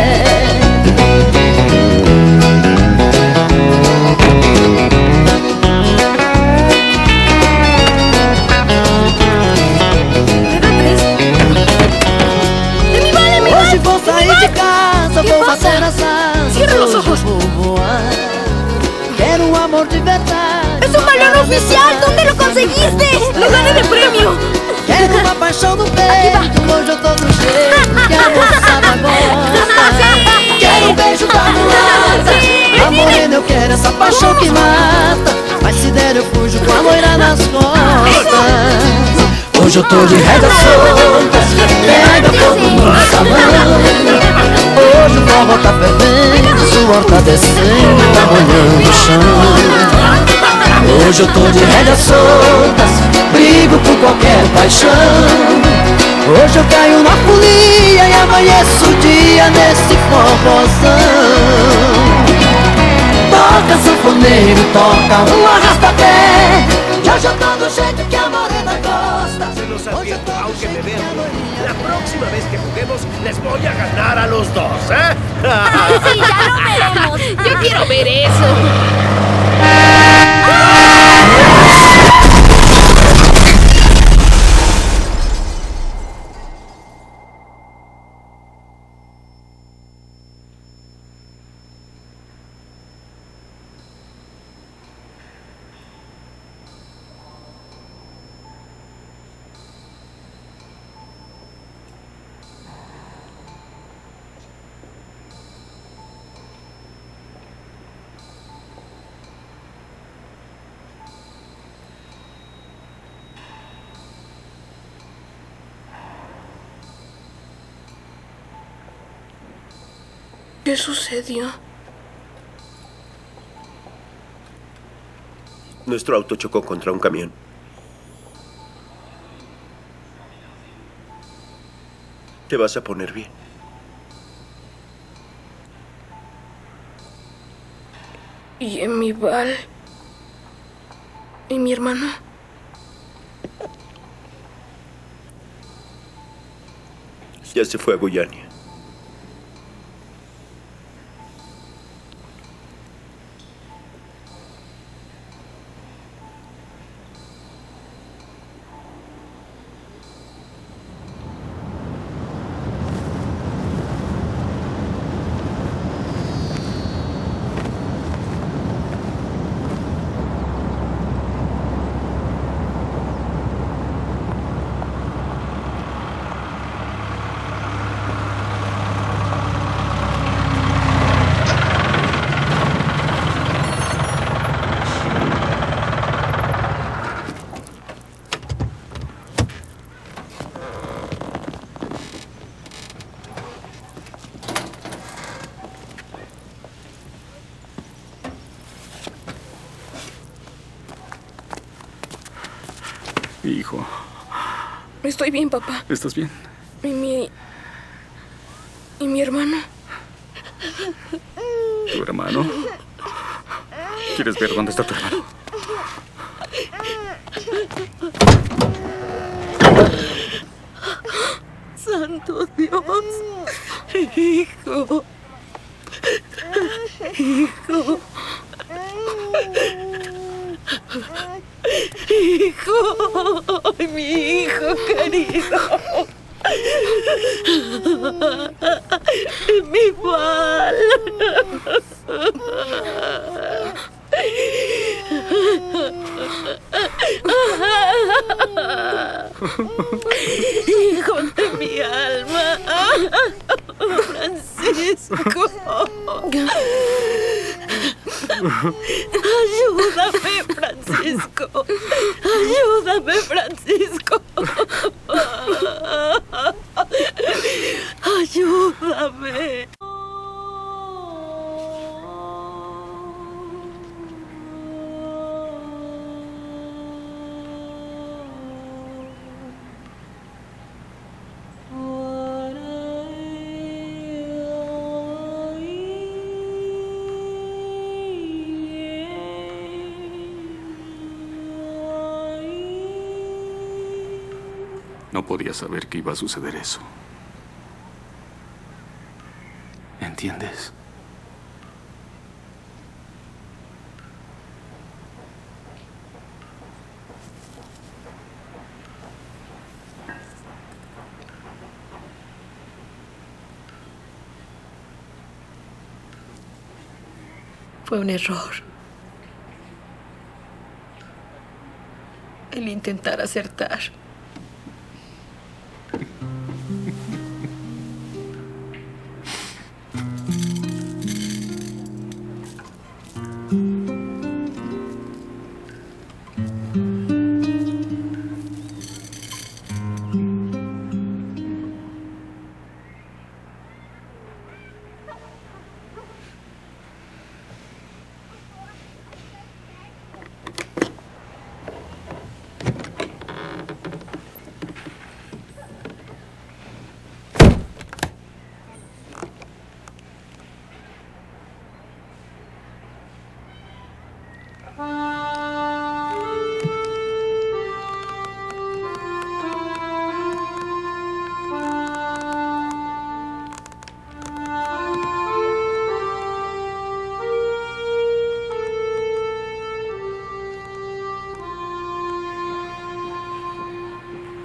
Hoje eu tô de rédea solta Pega fogo no salão Hoje o forró tá fervendo suor tá descendo Tá molhando o chão. Hoje eu tô de rédeas soltas Brigo por qualquer paixão. Hoje eu caio na folia E amanheço o dia nesse forrozão. Toca sanfoneiro, toca um arrasta-pé hoje eu tô do jeito próxima vez que juguemos les voy a ganar a los dos, ¿eh? Sí, ya lo veremos. Yo quiero ver eso. ¿Qué sucedió? Nuestro auto chocó contra un camión. Te vas a poner bien. ¿Y en mi Val? ¿Y mi hermano? Ya se fue a Guyania. Hijo, Estoy bien, papá. ¿estás bien? ¿Y mi... ¿Y mi hermano? ¿Tu hermano? ¿Quieres ver dónde está tu hermano? Santo Dios. Hijo. Hijo. Hijo. Ay, mi hijo querido. Mi Val. Hijo de mi alma. Francisco. Francisco. Ayúdame, Francisco. Saber que iba a suceder eso. ¿Entiendes? Fue un error. El intentar acertar.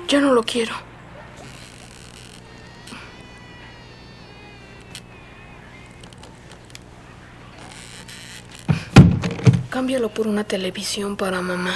Ya no lo quiero. Cámbialo por una televisión para mamá.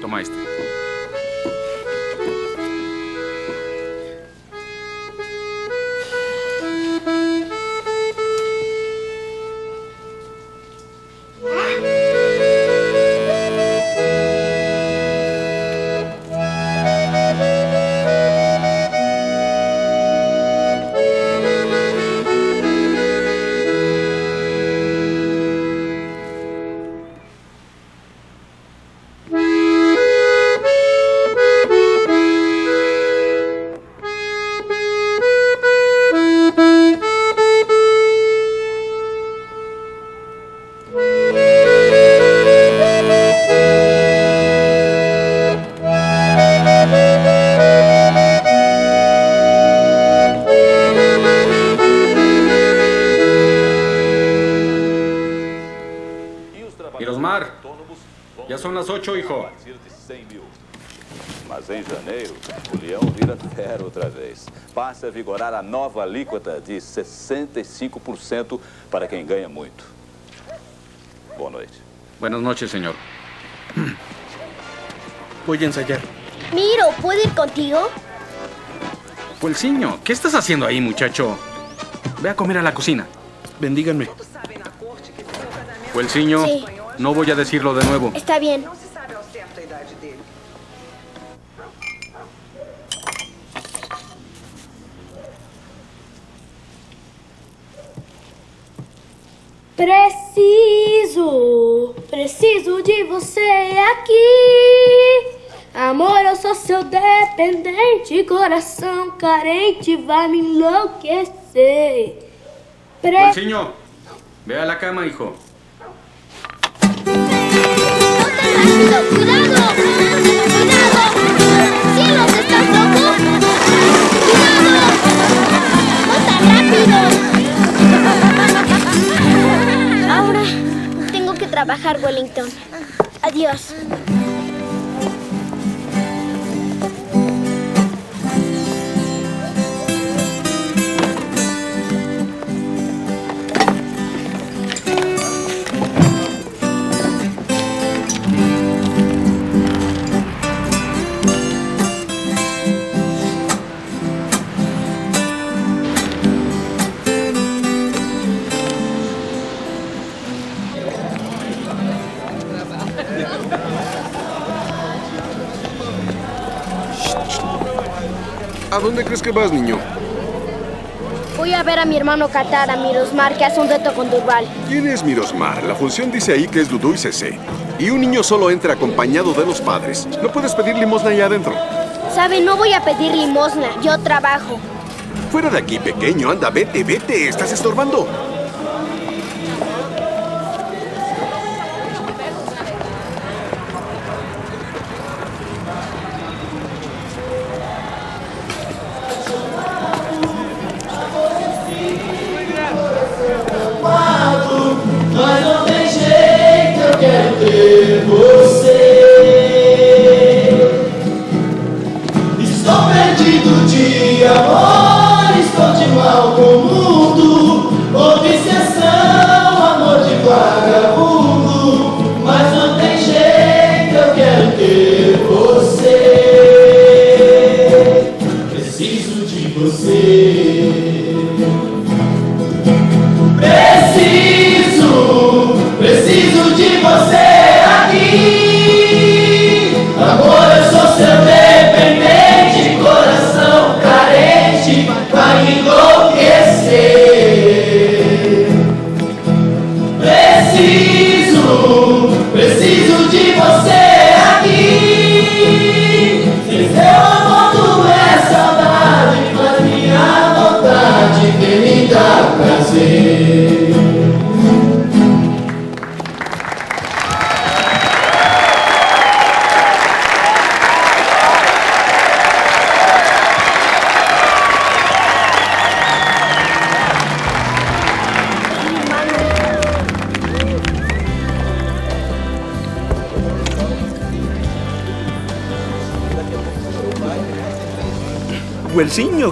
Toma este. Passa a vigorar a nova alíquota de 65% para quem ganha muito. Boa noite. Buenas noches, señor. Voy a ensayar. Miro, ¿puedo ir contigo? Pulciño, ¿qué estás haciendo ahí, muchacho? Ve a comer a la cocina. Bendíganme. Pulciño, Sí. no voy a decirlo de nuevo. Está bien. Coração carente vai me enlouquecer. Pre Pulciño, ve a la cama, hijo. ¡Cielos, estás loco! ¡Cuidado! ¡No tan rápido! Ahora tengo que trabajar, Wellington. Adiós. ¿A dónde crees que vas, niño? Voy a ver a mi hermano Qatar, a Mirosmar, que hace un reto con Durval. ¿Quién es Mirosmar? La función dice ahí que es Dudu y CC. Y un niño solo entra acompañado de los padres. No puedes pedir limosna allá adentro. Sabe, no voy a pedir limosna, yo trabajo. Fuera de aquí, pequeño. Anda, vete, vete. Estás estorbando.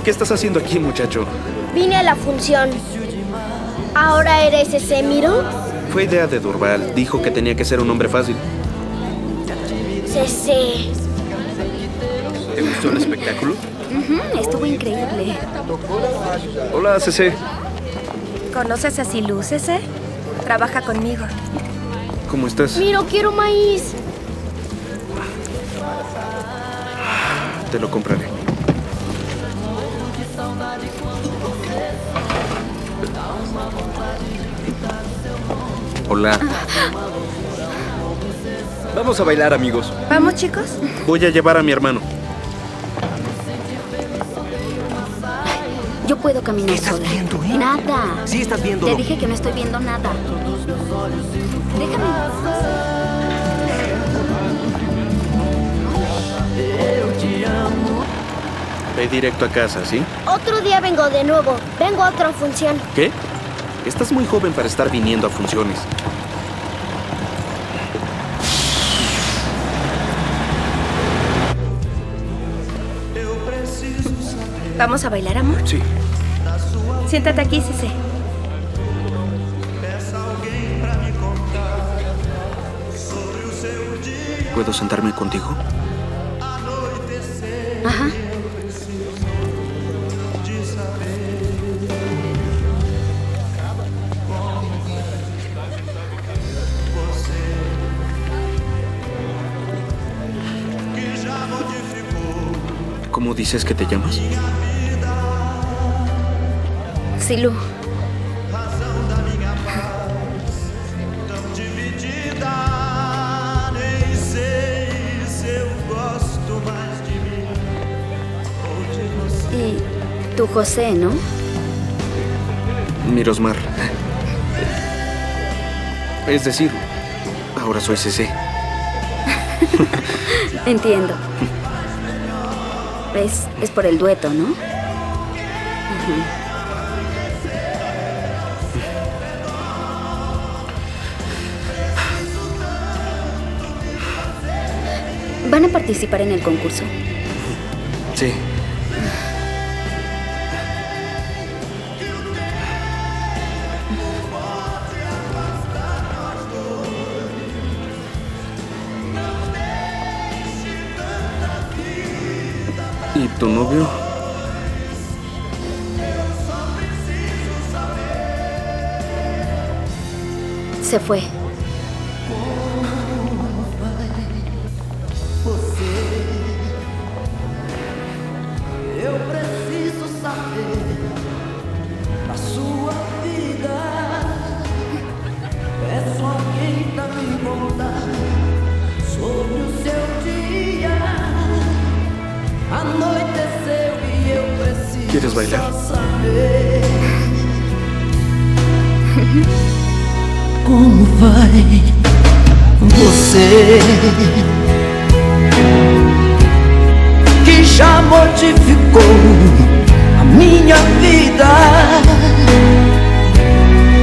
¿Qué estás haciendo aquí, muchacho? Vine a la función. ¿Ahora eres ese Miro? Fue idea de Durval. Dijo que tenía que ser un hombre fácil. CC. ¿Te gustó el espectáculo? Ujú, estuvo increíble. Hola, CC. ¿Conoces a Silú, Cece? Trabaja conmigo. ¿Cómo estás? Miro, quiero maíz. Te lo compraré. Hola. Vamos a bailar, amigos. ¿Vamos, chicos? Voy a llevar a mi hermano. Yo puedo caminar sola. Nada. Sí, estás viendo. Te dije que no estoy viendo nada. Déjame. Ve directo a casa, ¿sí? Otro día vengo de nuevo. Vengo a otra función. ¿Qué? Estás muy joven para estar viniendo a funciones. ¿Vamos a bailar, amor? Sí. Siéntate aquí, Cece. ¿Puedo sentarme contigo? Dices que te llamas? Você. Y tú, José, ¿no? Mirosmar. Es decir, ahora soy CC. Entiendo. Es, es por el dueto, ¿no? ¿Van a participar en el concurso? ¿Y tu novio? Se fue. queres bailar? Como vai você? Que já modificou a minha vida,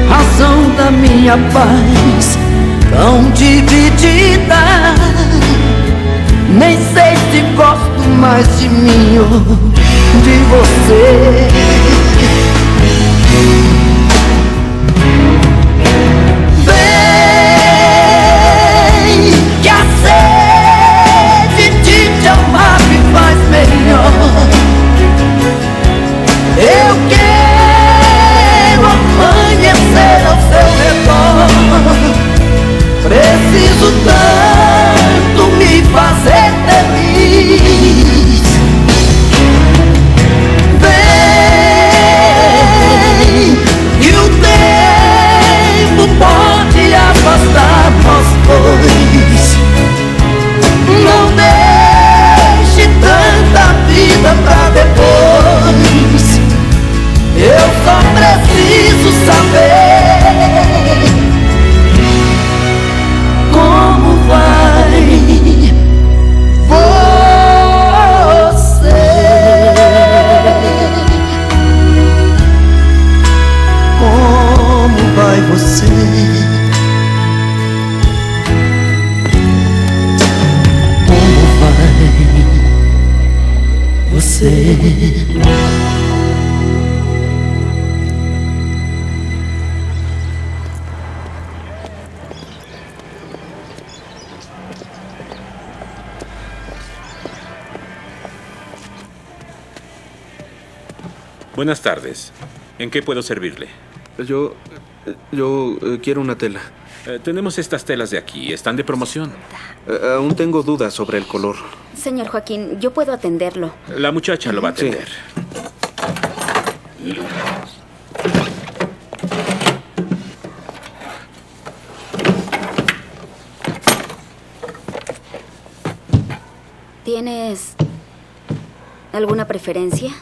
razão da minha paz tão dividida. Nem sei se gosto mais de mim. Oh você. Vem que a sede de te amar me faz melhor. Saber como vai você. Como vai você? Como vai você? Buenas tardes. ¿En qué puedo servirle? Yo. Yo eh, quiero una tela. Eh, tenemos estas telas de aquí. Están de promoción. Eh, aún tengo dudas sobre el color. Señor Joaquín, yo puedo atenderlo. La muchacha lo va a atender. ¿Tienes alguna preferencia?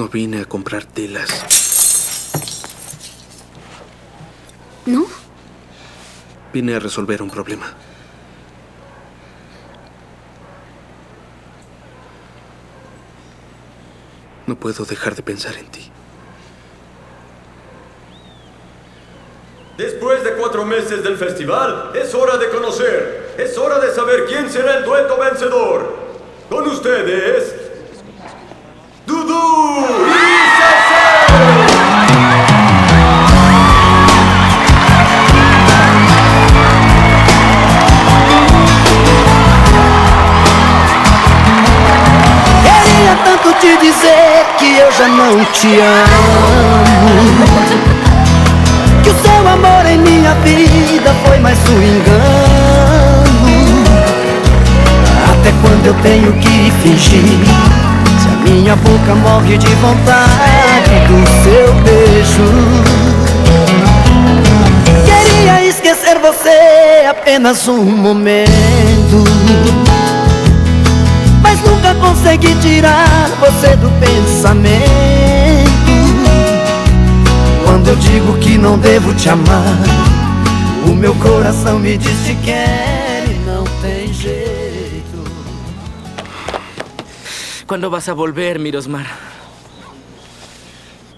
No vine a comprar telas. ¿No? Vine a resolver un problema. No puedo dejar de pensar en ti. Después de cuatro meses del festival, es hora de conocer, es hora de saber quién será el dueto vencedor. Con ustedes, Y Queria tanto te dizer que eu já não te amo. Que o seu amor em minha vida foi mais um engano. Até quando eu tenho que fingir? Minha boca morre de vontade do seu beijo. Queria esquecer você apenas um momento. Mas nunca consegui tirar você do pensamento. Quando eu digo que não devo te amar, o meu coração me diz que quer ¿Cuándo vas a volver, Mirosmar?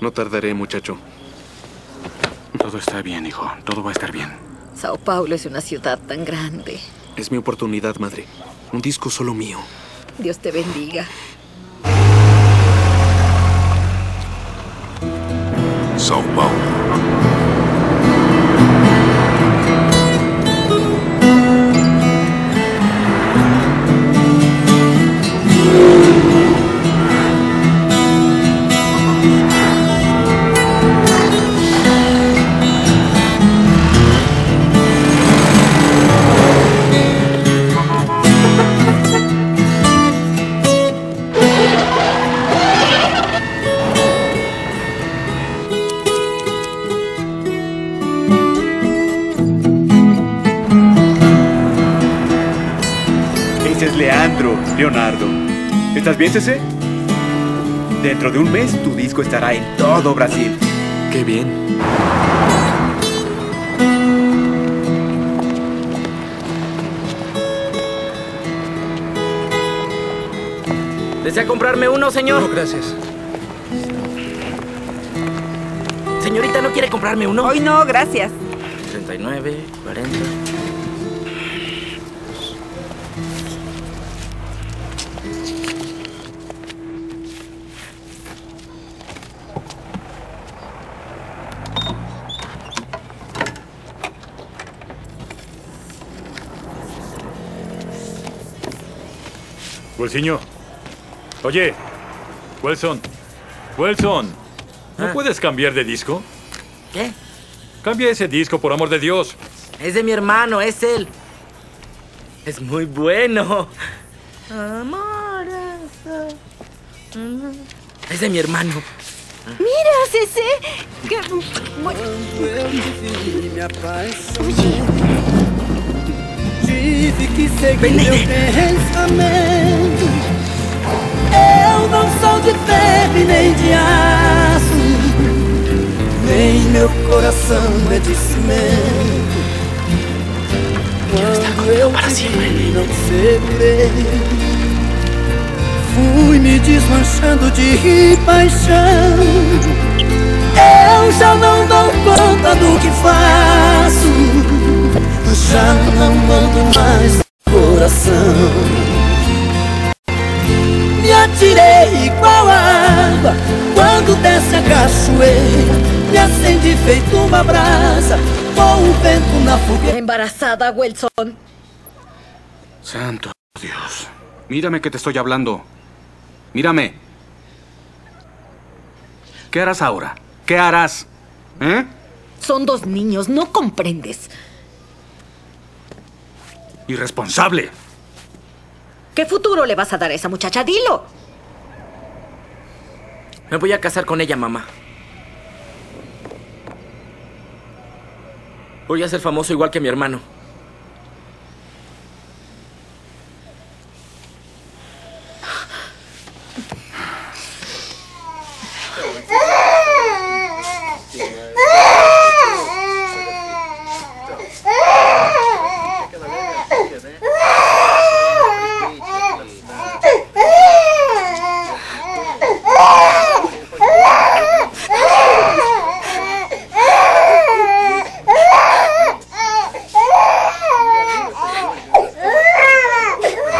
No tardaré, muchacho. Todo está bien, hijo. Todo va a estar bien. Sao Paulo es una ciudad tan grande. Es mi oportunidad, madre. Un disco solo mío. Dios te bendiga. Sao Paulo. Leonardo. ¿Estás bien, Cece? Dentro de un mes tu disco estará en todo Brasil. Qué bien. ¿Desea comprarme uno, señor? No, gracias. Señorita, ¿no quiere comprarme uno? Hoy no, gracias. 39, 40. Wilsinho. Oye, Wilson. Wilson. ¿No Ah. puedes cambiar de disco? ¿Qué? Cambia ese disco, por amor de Dios. Es de mi hermano, es él. Es muy bueno. Amorazo. Es de mi hermano. Mira, Cece. Que... Tive que seguir meu pensamento. Eu não sou de ferro nem de aço, nem meu coração é de cimento. Quando eu vi, não segurei. Fui me desmanchando de paixão. Eu já não dou conta do que faço. Já não ando mais coração. Me atirei igual a água quando desce a cachoeira. Me acende feito uma brasa com o vento na fogueira. Embarazada, Wilson. Santo Dios. Mírame que te estoy hablando. Mírame. ¿Qué harás ahora? ¿Qué harás? ¿Eh? Son dos niños, no comprendes. Irresponsable. ¿Qué futuro le vas a dar a esa muchacha? Dilo. Me voy a casar con ella, mamá. Voy a ser famoso igual que mi hermano.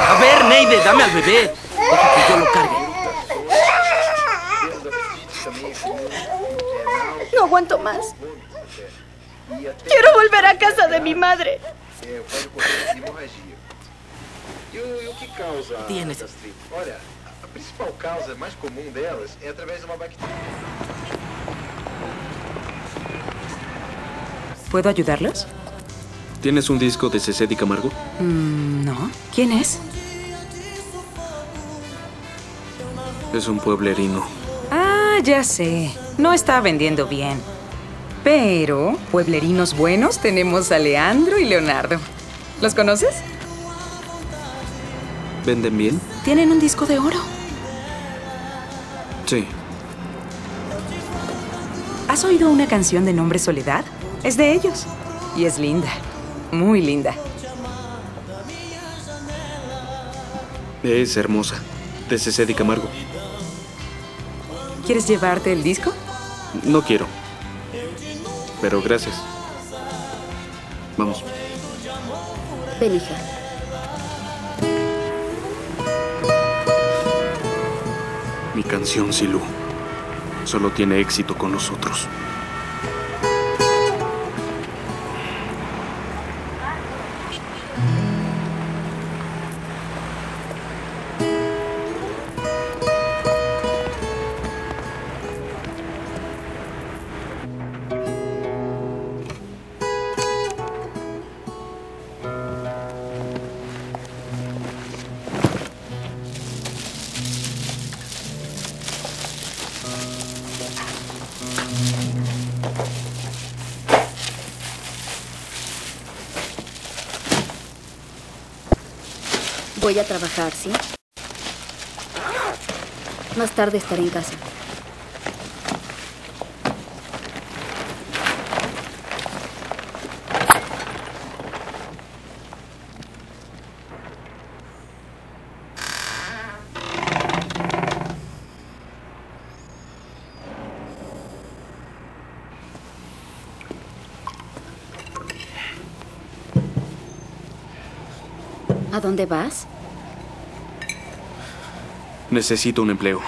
A ver, Neide, dame al bebé. Deja que yo lo cargue. No aguanto más. Quiero volver a casa de mi madre. E o, e o que causa Tienes. a gastrite? Olha, a principal causa mais comum delas é através de uma bactéria. ¿Puedo ayudarlos? ¿Tienes un disco de CC Di Camargo? Mm, no. ¿Quién es? Es un pueblerino. Ah, ya sé. No está vendiendo bien. Pero, pueblerinos buenos, tenemos a Leandro y Leonardo. ¿Los conoces? ¿Venden bien? Tienen un disco de oro. Sí. ¿Has oído una canción de nombre Soledad? Es de ellos. Y es linda. Muy linda. Es hermosa. De CC Di Camargo. ¿Quieres llevarte el disco? No quiero. Pero gracias. Vamos. Ven, hija. Mi canción, Silú, solo tiene éxito con nosotros. Voy a trabajar, ¿sí? Más tarde estaré en casa. ¿A dónde vas? Necesito un empleo.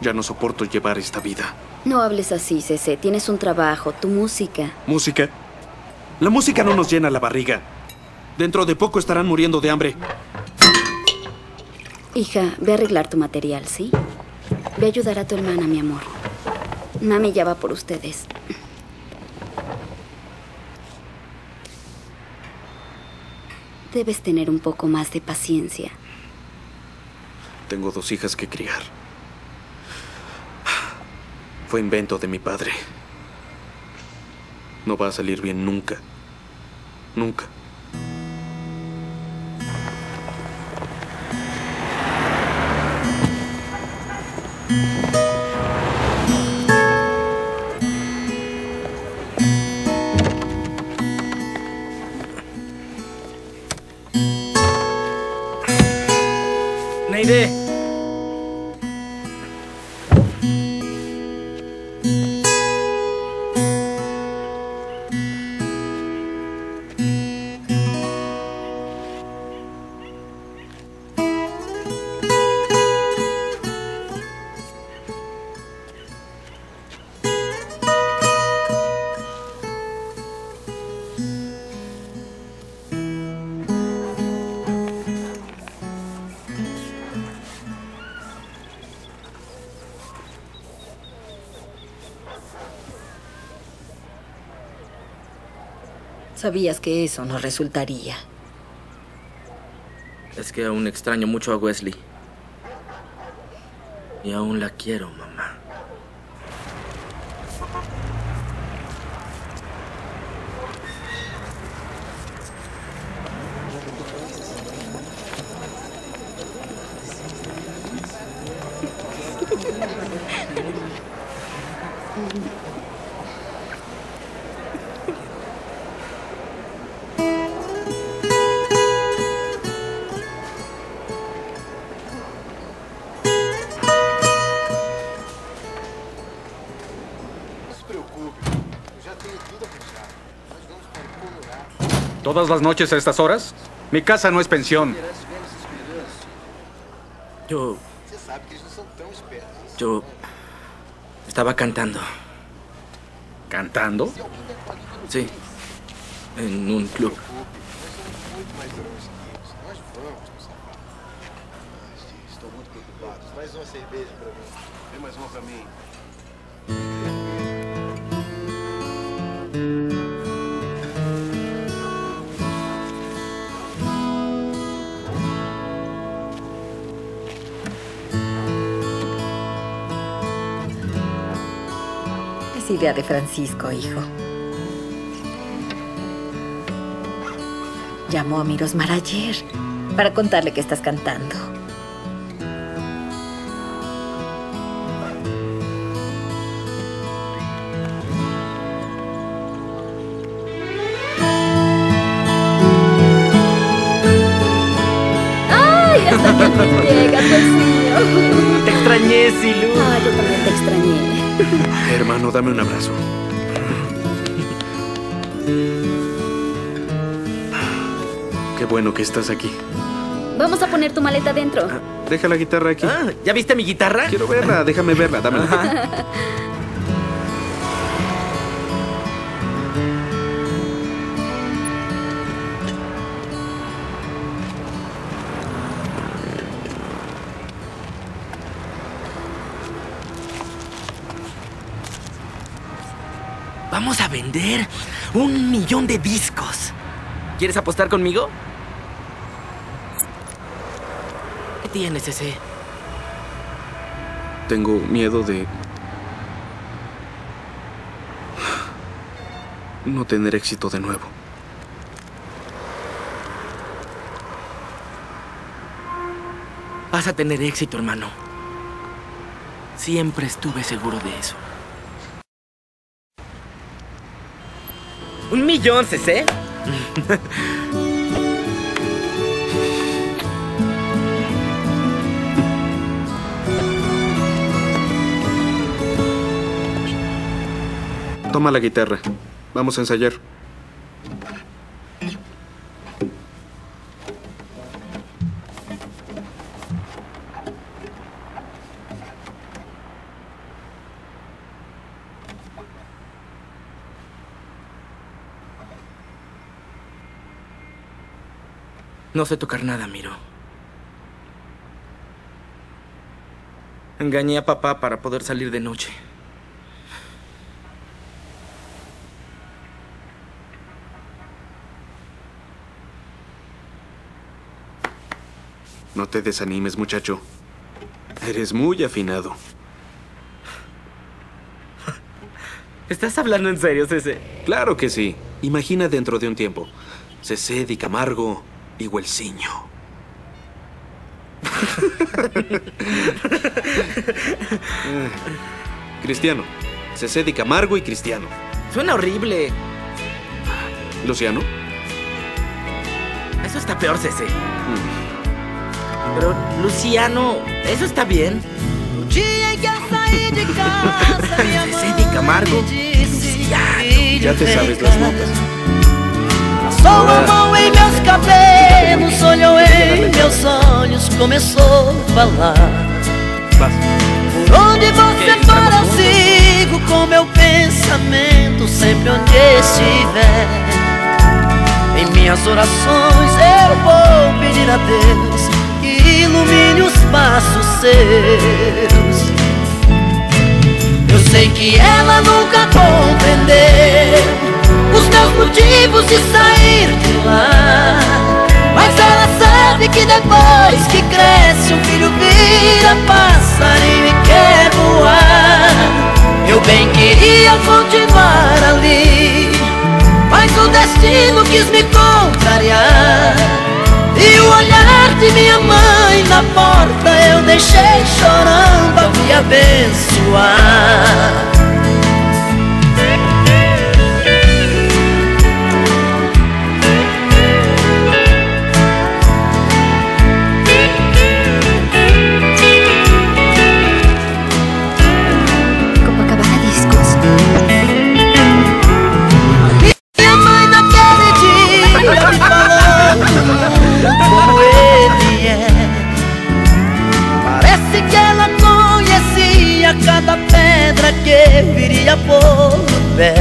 Ya no soporto llevar esta vida. No hables así, Cece. Tienes un trabajo, tu música. ¿Música? La música no nos llena la barriga. Dentro de poco estarán muriendo de hambre. Hija, ve a arreglar tu material, ¿sí? Ve a ayudar a tu hermana, mi amor. Mami ya va por ustedes. Debes tener un poco más de paciencia. Tengo dos hijas que criar. Fue invento de mi padre. No va a salir bien nunca. Nunca. Sabías que eso no resultaría. Es que aún extraño mucho a Wesley. Y aún la quiero, mamá. ¿Todas las noches a estas horas? Mi casa no es pensión. Yo. Yo. Estaba cantando. ¿Cantando? Sí. En un club. De Francisco, hijo. Llamó a Mirosmar ayer para contarle que estás cantando. Dame un abrazo. Qué bueno que estás aquí. Vamos a poner tu maleta dentro. Deja la guitarra aquí. Ah, ¿Ya viste mi guitarra? Quiero verla, déjame verla, dámela. Vamos a vender un millón de discos. ¿Quieres apostar conmigo? ¿Qué tienes, ese? Tengo miedo de... No tener éxito de nuevo. Vas a tener éxito, hermano. Siempre estuve seguro de eso. Un millón, CC. Toma la guitarra. Vamos a ensayar. No sé tocar nada, Miro. Engañé a papá para poder salir de noche. No te desanimes, muchacho. Eres muy afinado. ¿Estás hablando en serio, Cece? Claro que sí. Imagina dentro de un tiempo. Cecé, Di Camargo y Huelciño. Cristiano. Cecé, Di Camargo y Cristiano. Suena horrible. Luciano. Eso está peor, Cece. Pero, Luciano, eso está bien. Cece de Camargo. Luciano. Ya te sabes las notas. Passou a mão em meus cabelos, olhou em meus olhos, começou a falar. Por onde você for, eu sigo com meu pensamento, sempre onde estiver. Em minhas orações eu vou pedir a Deus que ilumine os passos seus. Eu sei que ela nunca compreendeu os meus motivos de sair de lá. Mas ela sabe que depois que cresce, um filho vira passarinho e quer voar. Eu bem queria continuar ali, mas o destino quis me contrariar. E o olhar de minha mãe na porta eu deixei chorando a me abençoar. Parece que ela conhecia cada pedra que viria por pé.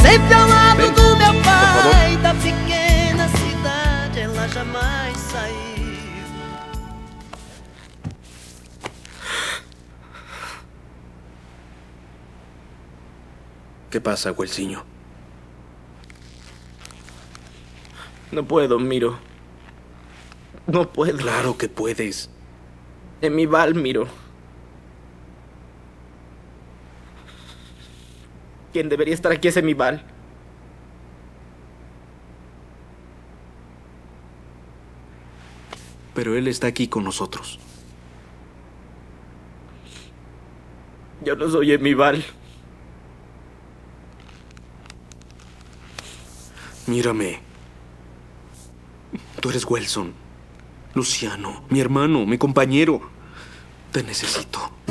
Sempre ao lado do meu pai, da pequena cidade, ela jamais saiu. ¿Qué pasa, Huelciño? No puedo, Miro. No puedo. Claro que puedes. En mi bal, Miro. Quien debería estar aquí es mi bal. Pero él está aquí con nosotros. Yo no soy en mi bal. Mírame. Tú eres Wilson. Luciano, mi hermano, mi compañero. Te necesito.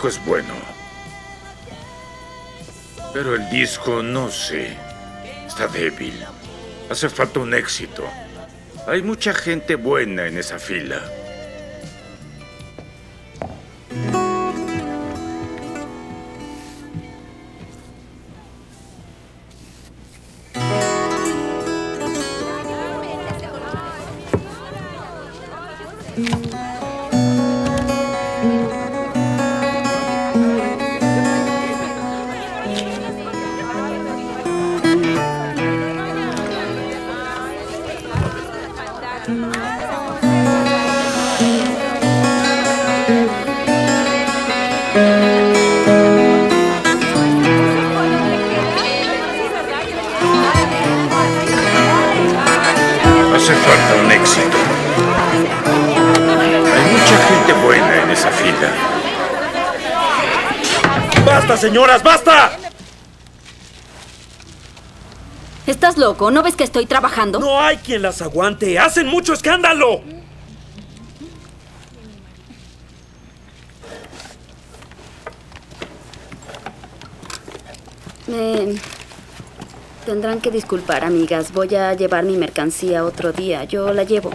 Chico es bueno. Pero el disco, no sé. Está débil. Hace falta un éxito. Hay mucha gente buena en esa fila. ¿No ves que estoy trabajando? No hay quien las aguante. ¡Hacen mucho escándalo! Me... Tendrán que disculpar, amigas. Voy a llevar mi mercancía otro día. Yo la llevo.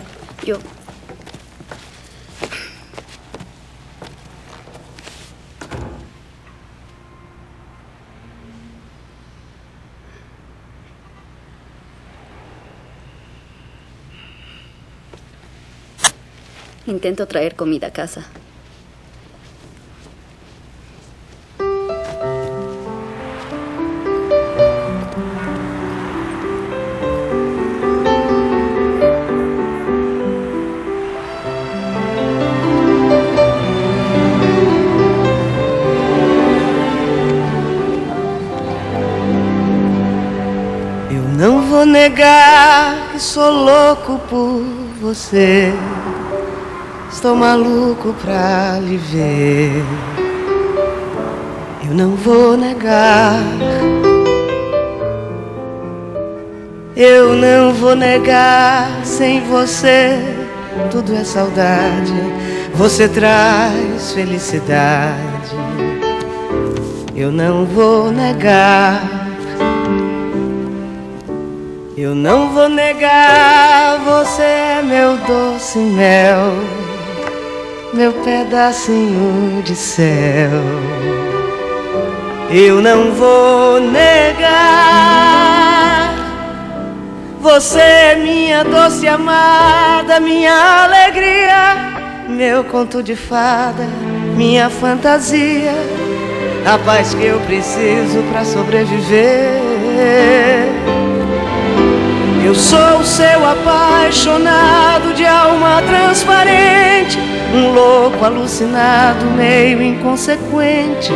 Intento traer comida a casa. Eu não vou negar que sou louco por você. Estou maluco pra lhe ver. Eu não vou negar. Eu não vou negar. Sem você, tudo é saudade. Você traz felicidade. Eu não vou negar. Eu não vou negar, você é meu doce mel, meu pedacinho de céu. Eu não vou negar, você é minha doce amada, minha alegria, meu conto de fada, minha fantasia, a paz que eu preciso para sobreviver. Eu sou seu apaixonado de alma transparente, um louco alucinado, meio inconsequente,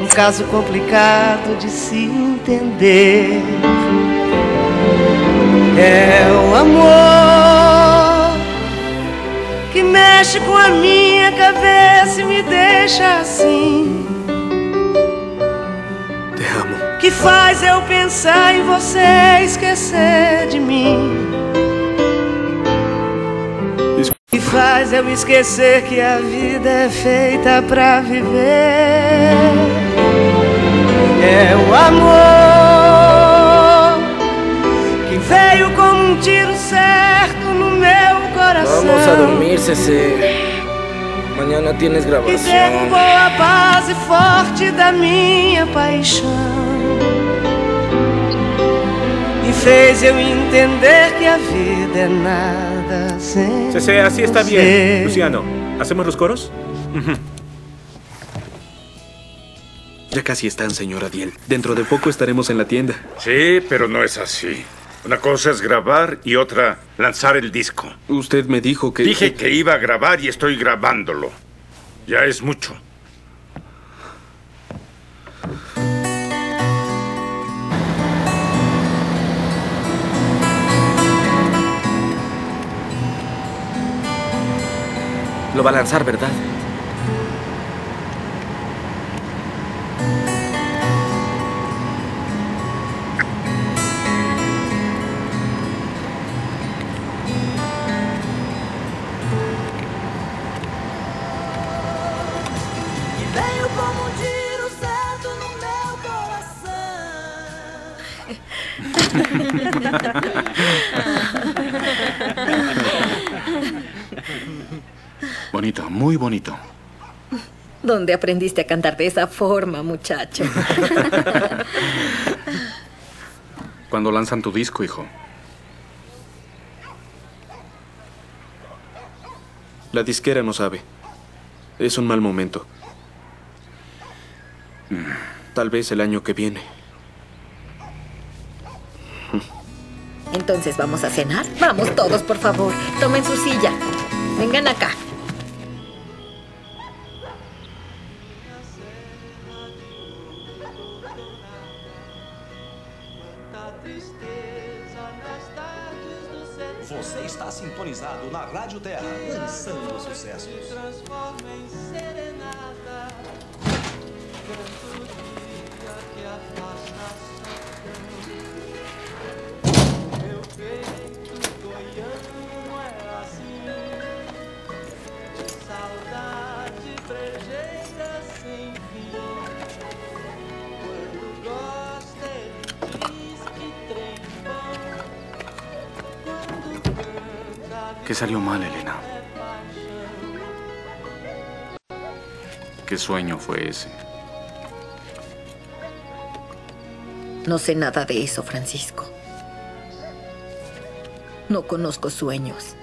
um caso complicado de se entender. É o amor que mexe com a minha cabeça e me deixa assim. Que faz eu pensar em você e esquecer de mim. Que faz eu esquecer que a vida é feita pra viver. É o amor que veio como um tiro certo no meu coração. Vamos a dormir, Cece. Mañana tienes E grabación. derrubou a base forte da minha paixão. Cece, así está bien. Luciano, ¿hacemos los coros? Ya casi están, señora Diel. Dentro de poco estaremos en la tienda. Sí, pero no es así. Una cosa es grabar y otra lanzar el disco. Usted me dijo que... Dije que iba a grabar y estoy grabándolo. Ya es mucho. Lo va a lanzar, ¿verdad? Bonito, muy bonito. ¿Dónde aprendiste a cantar de esa forma, muchacho? Cuando lanzan tu disco, hijo. La disquera no sabe. Es un mal momento. Tal vez el año que viene. Entonces, ¿vamos a cenar? Vamos todos, por favor. Tomen su silla. Vengan acá. Sintonizado na Rádio Terra, lançando sucessos. ¿Qué salió mal, Elena? ¿Qué sueño fue ese? No sé nada de eso, Francisco. No conozco sueños.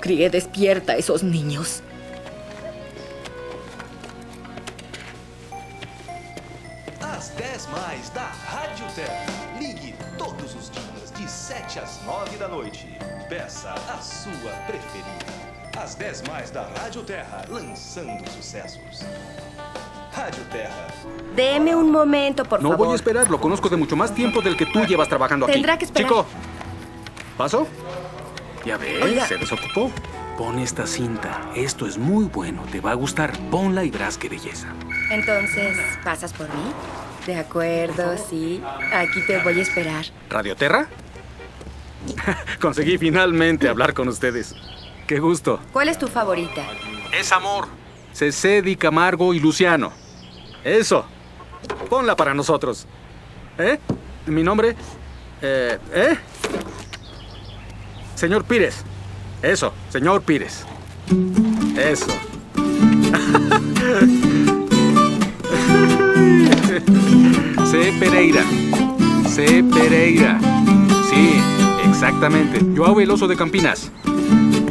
Crié despierta a esos niños. 10 mais da Rádio Terra, lançando sucessos. Rádio Terra. Deme un momento, por No favor. voy a esperar, lo conozco de mucho más tiempo del que tú llevas trabajando aquí. Tendrá que esperar. Chico, ¿paso? Ya ves, Oiga. se desocupó. Pon esta cinta. Esto es muy bueno. Te va a gustar. Ponla y verás qué belleza. Entonces, ¿pasas por mí? De acuerdo, sí. Aquí te voy a esperar. ¿Radioterra? Conseguí finalmente hablar con ustedes. Qué gusto. ¿Cuál es tu favorita? Es amor. Cecedi, Camargo y Luciano. Eso. Ponla para nosotros. ¿Eh? ¿Mi nombre? Eh, ¿Eh? Señor Pires. Eso, señor Pires. Eso. C. Pereira. C. Pereira. Sí, exactamente. Joao el oso de Campinas.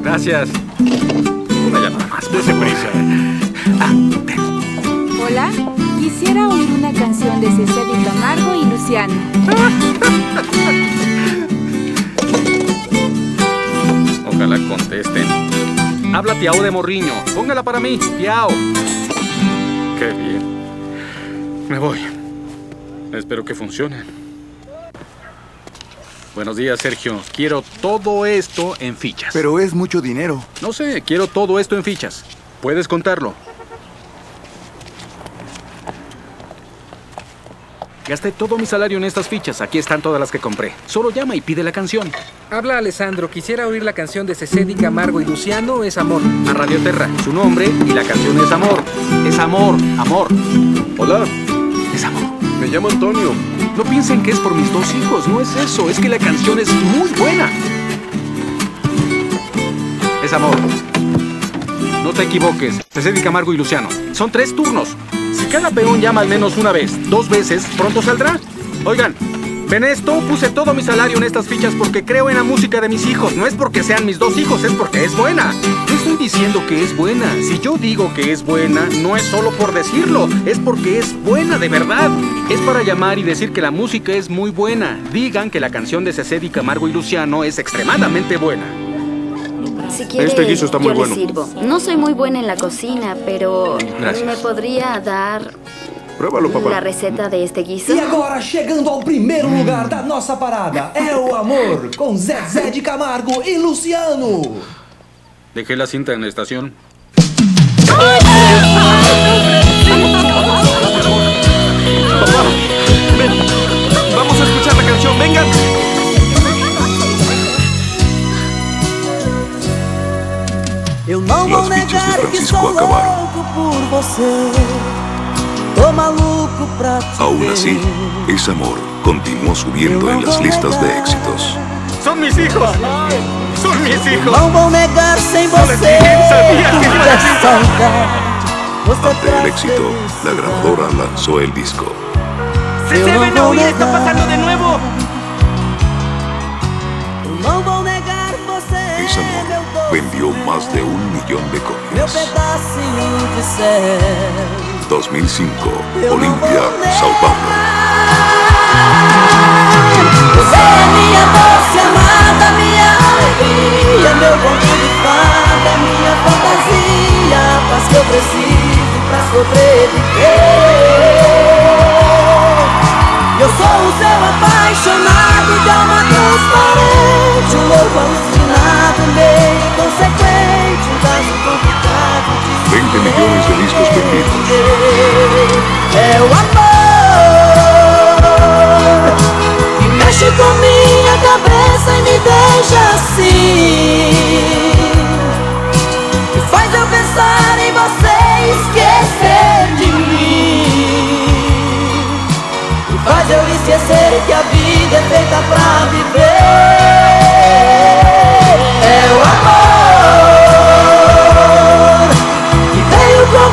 Gracias. Una llamada más. Dese prisa. Hola, quisiera oír una canción de Cecilio Camargo y Luciano. Ojalá contesten. Habla Tiao de Morriño. Póngala para mí, Tiao. Qué bien. Me voy. Espero que funcione. Buenos días, Sergio. Quiero todo esto en fichas. Pero es mucho dinero. No sé, quiero todo esto en fichas. Puedes contarlo. Gasté todo mi salario en estas fichas. Aquí están todas las que compré. Solo llama y pide la canción. Habla Alessandro, quisiera oír la canción de Cecedi, Camargo y Luciano, Es Amor. A Radio Terra, su nombre y la canción es Amor. Es amor, amor. Hola. Es amor. Me llamo Antonio. No piensen que es por mis dos hijos, no es eso, es que la canción es muy buena. Es amor. No te equivoques, Cecedi Camargo y Luciano. Son tres turnos. Si cada peón llama al menos una vez, dos veces, pronto saldrá. Oigan, ¿ven esto? Puse todo mi salario en estas fichas porque creo en la música de mis hijos. No es porque sean mis dos hijos, es porque es buena. No estoy diciendo que es buena. Si yo digo que es buena, no es solo por decirlo, es porque es buena de verdad. Es para llamar y decir que la música es muy buena. Digan que la canción de Cecedi Camargo y Luciano es extremadamente buena. Si quiere, Este guiso está muy yo bueno. le sirvo. No soy muy buena en la cocina, pero Gracias. ¿me podría dar Pruébalo, la receta de este guiso? E agora, chegando ao primeiro lugar da nossa parada, é o Amor, com Zezé de Camargo e Luciano. Dejé la cinta en la estación. Vamos a escuchar la canción, vengan. Eu não vou negar que acabaram. louco por você. Tô maluco pra te Aún así, Es Amor continuó subiendo en las listas de éxitos. ¡Son mis hijos! ¡Son mis hijos! Não vou negar sem você. Ante el éxito, la grabadora lanzó el disco. Eu não ven a oír, está pasando de nuevo. Eu não vou negar você. Es Amor vendió más de un millón de Meu copias. 2005, Olímpia, São Paulo. Você é minha doce amada, minha alegria, meu conto de fada, minha fantasia, paz que eu preciso pra sobreviver. Eu sou o seu apaixonado de alma transparente, um louco alucinado, meio inconsequente, um caso complicado 20 millones de discos vendidos. É o amor que mexe com minha cabeça e me deixa assim. Que faz eu pensar em você e esquecer de mim. Que faz eu esquecer que a vida é feita pra viver.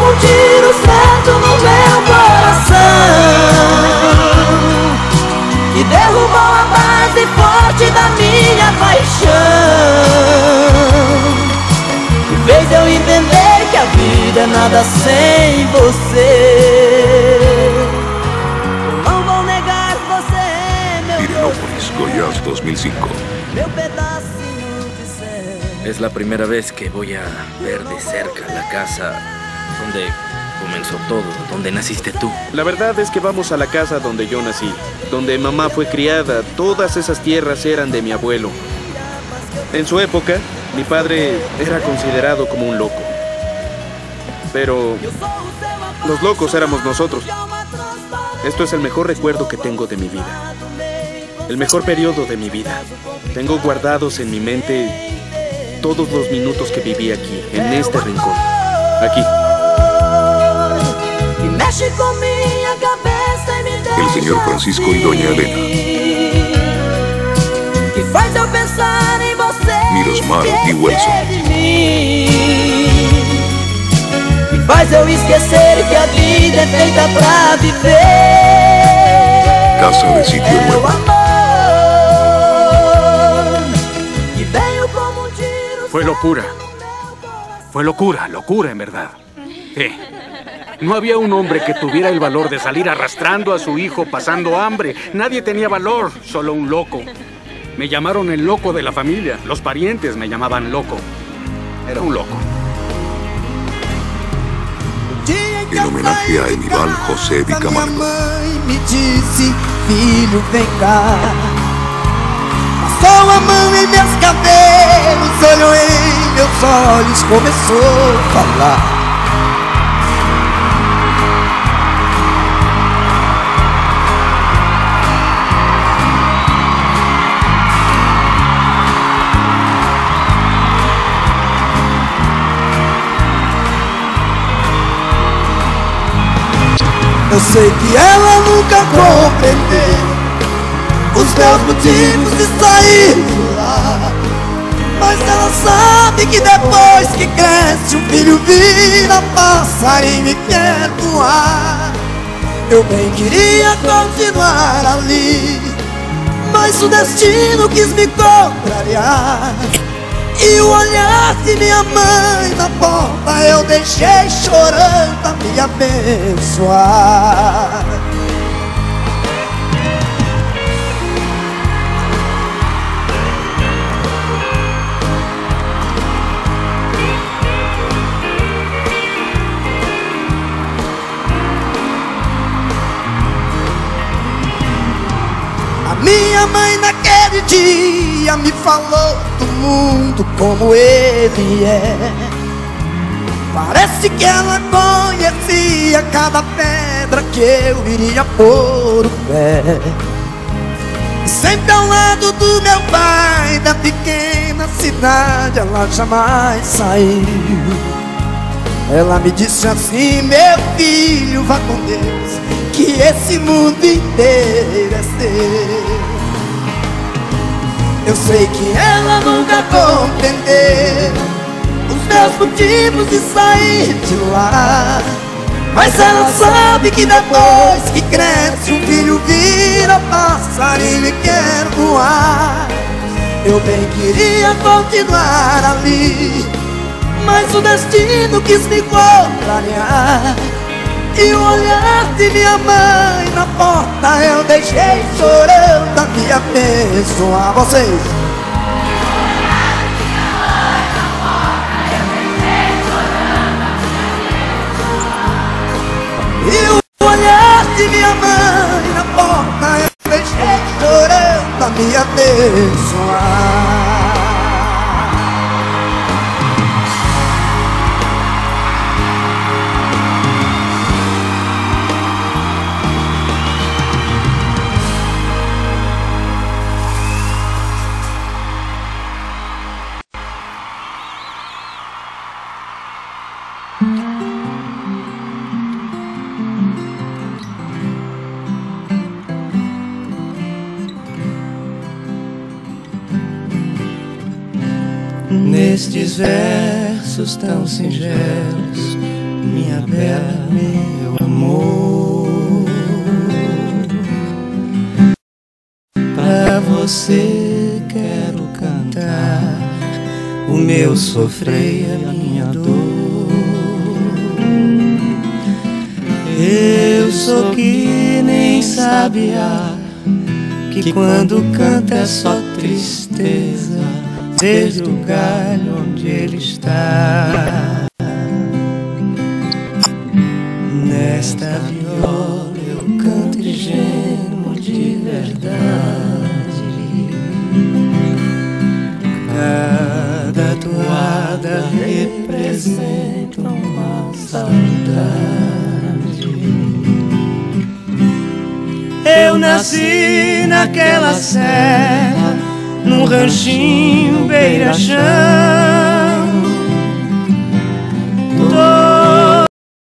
Um tiro certo no meu coração que derrubou a base forte da minha paixão que fez eu entender que a vida é nada sem você. Eu não vou negar você é meu Pirenópolis, Goiás 2005. meu pedacinho de céu. Es la primera vez que voy a ver de cerca la casa donde comenzó todo, donde naciste tú. La verdad es que vamos a la casa donde yo nací, donde mamá fue criada. Todas esas tierras eran de mi abuelo. En su época, mi padre era considerado como un loco. Pero los locos éramos nosotros. Esto es el mejor recuerdo que tengo de mi vida. El mejor periodo de mi vida. Tengo guardados en mi mente todos los minutos que viví aquí, en este rincón. Aquí. Que mexe com minha cabeça e me deixa El señor Francisco y doña Elena. que faz eu pensar em você Mirosmar e y Wilson. que faz eu esquecer que a vida é feita pra viver Casa de sitio é o nuevo. amor que veio como um tiro Fue locura. Fue locura, locura en verdad. Sí. No había un hombre que tuviera el valor de salir arrastrando a su hijo pasando hambre. Nadie tenía valor, solo un loco. Me llamaron el loco de la familia. Los parientes me llamaban loco. Era un loco. En homenaje a Emival José vem cá. Passou a mão em meus cabelos, olhou em meus olhos, começou a falar. Eu sei que ela nunca compreendeu os meus motivos de sair de lá. Mas ela sabe que depois que cresce, o filho vira passarinho e quer voar. Eu bem queria continuar ali, mas o destino quis me contrariar. E o olhar de minha mãe na porta eu deixei chorando a me abençoar. A minha mãe naquele dia me falou do mundo como ele é. Parece que ela conhecia cada pedra que eu iria pôr o pé. Sempre ao lado do meu pai, da pequena cidade, ela jamais saiu. Ela me disse assim, meu filho, vá com Deus, que esse mundo inteiro é seu. Eu sei que ela nunca compreendeu os meus motivos de sair de lá. Mas ela sabe que depois que cresce, um filho vira passarinho e quer voar. Eu bem queria continuar ali, mas o destino quis me contrariar. E o olhar de minha mãe na porta eu deixei chorando a me abençoar vocês. E o olhar de minha mãe na porta eu deixei chorando a me abençoar. Tão singelos, minha bela, meu amor. Pra você quero cantar o meu sofrer e a minha dor. Eu sou que nem sabiá, que quando canta é só tristeza, desde o galho ele está. Nesta viola eu canto ingênuo de verdade. Cada toada representa uma saudade. Eu nasci naquela serra, num ranchinho beira-chão.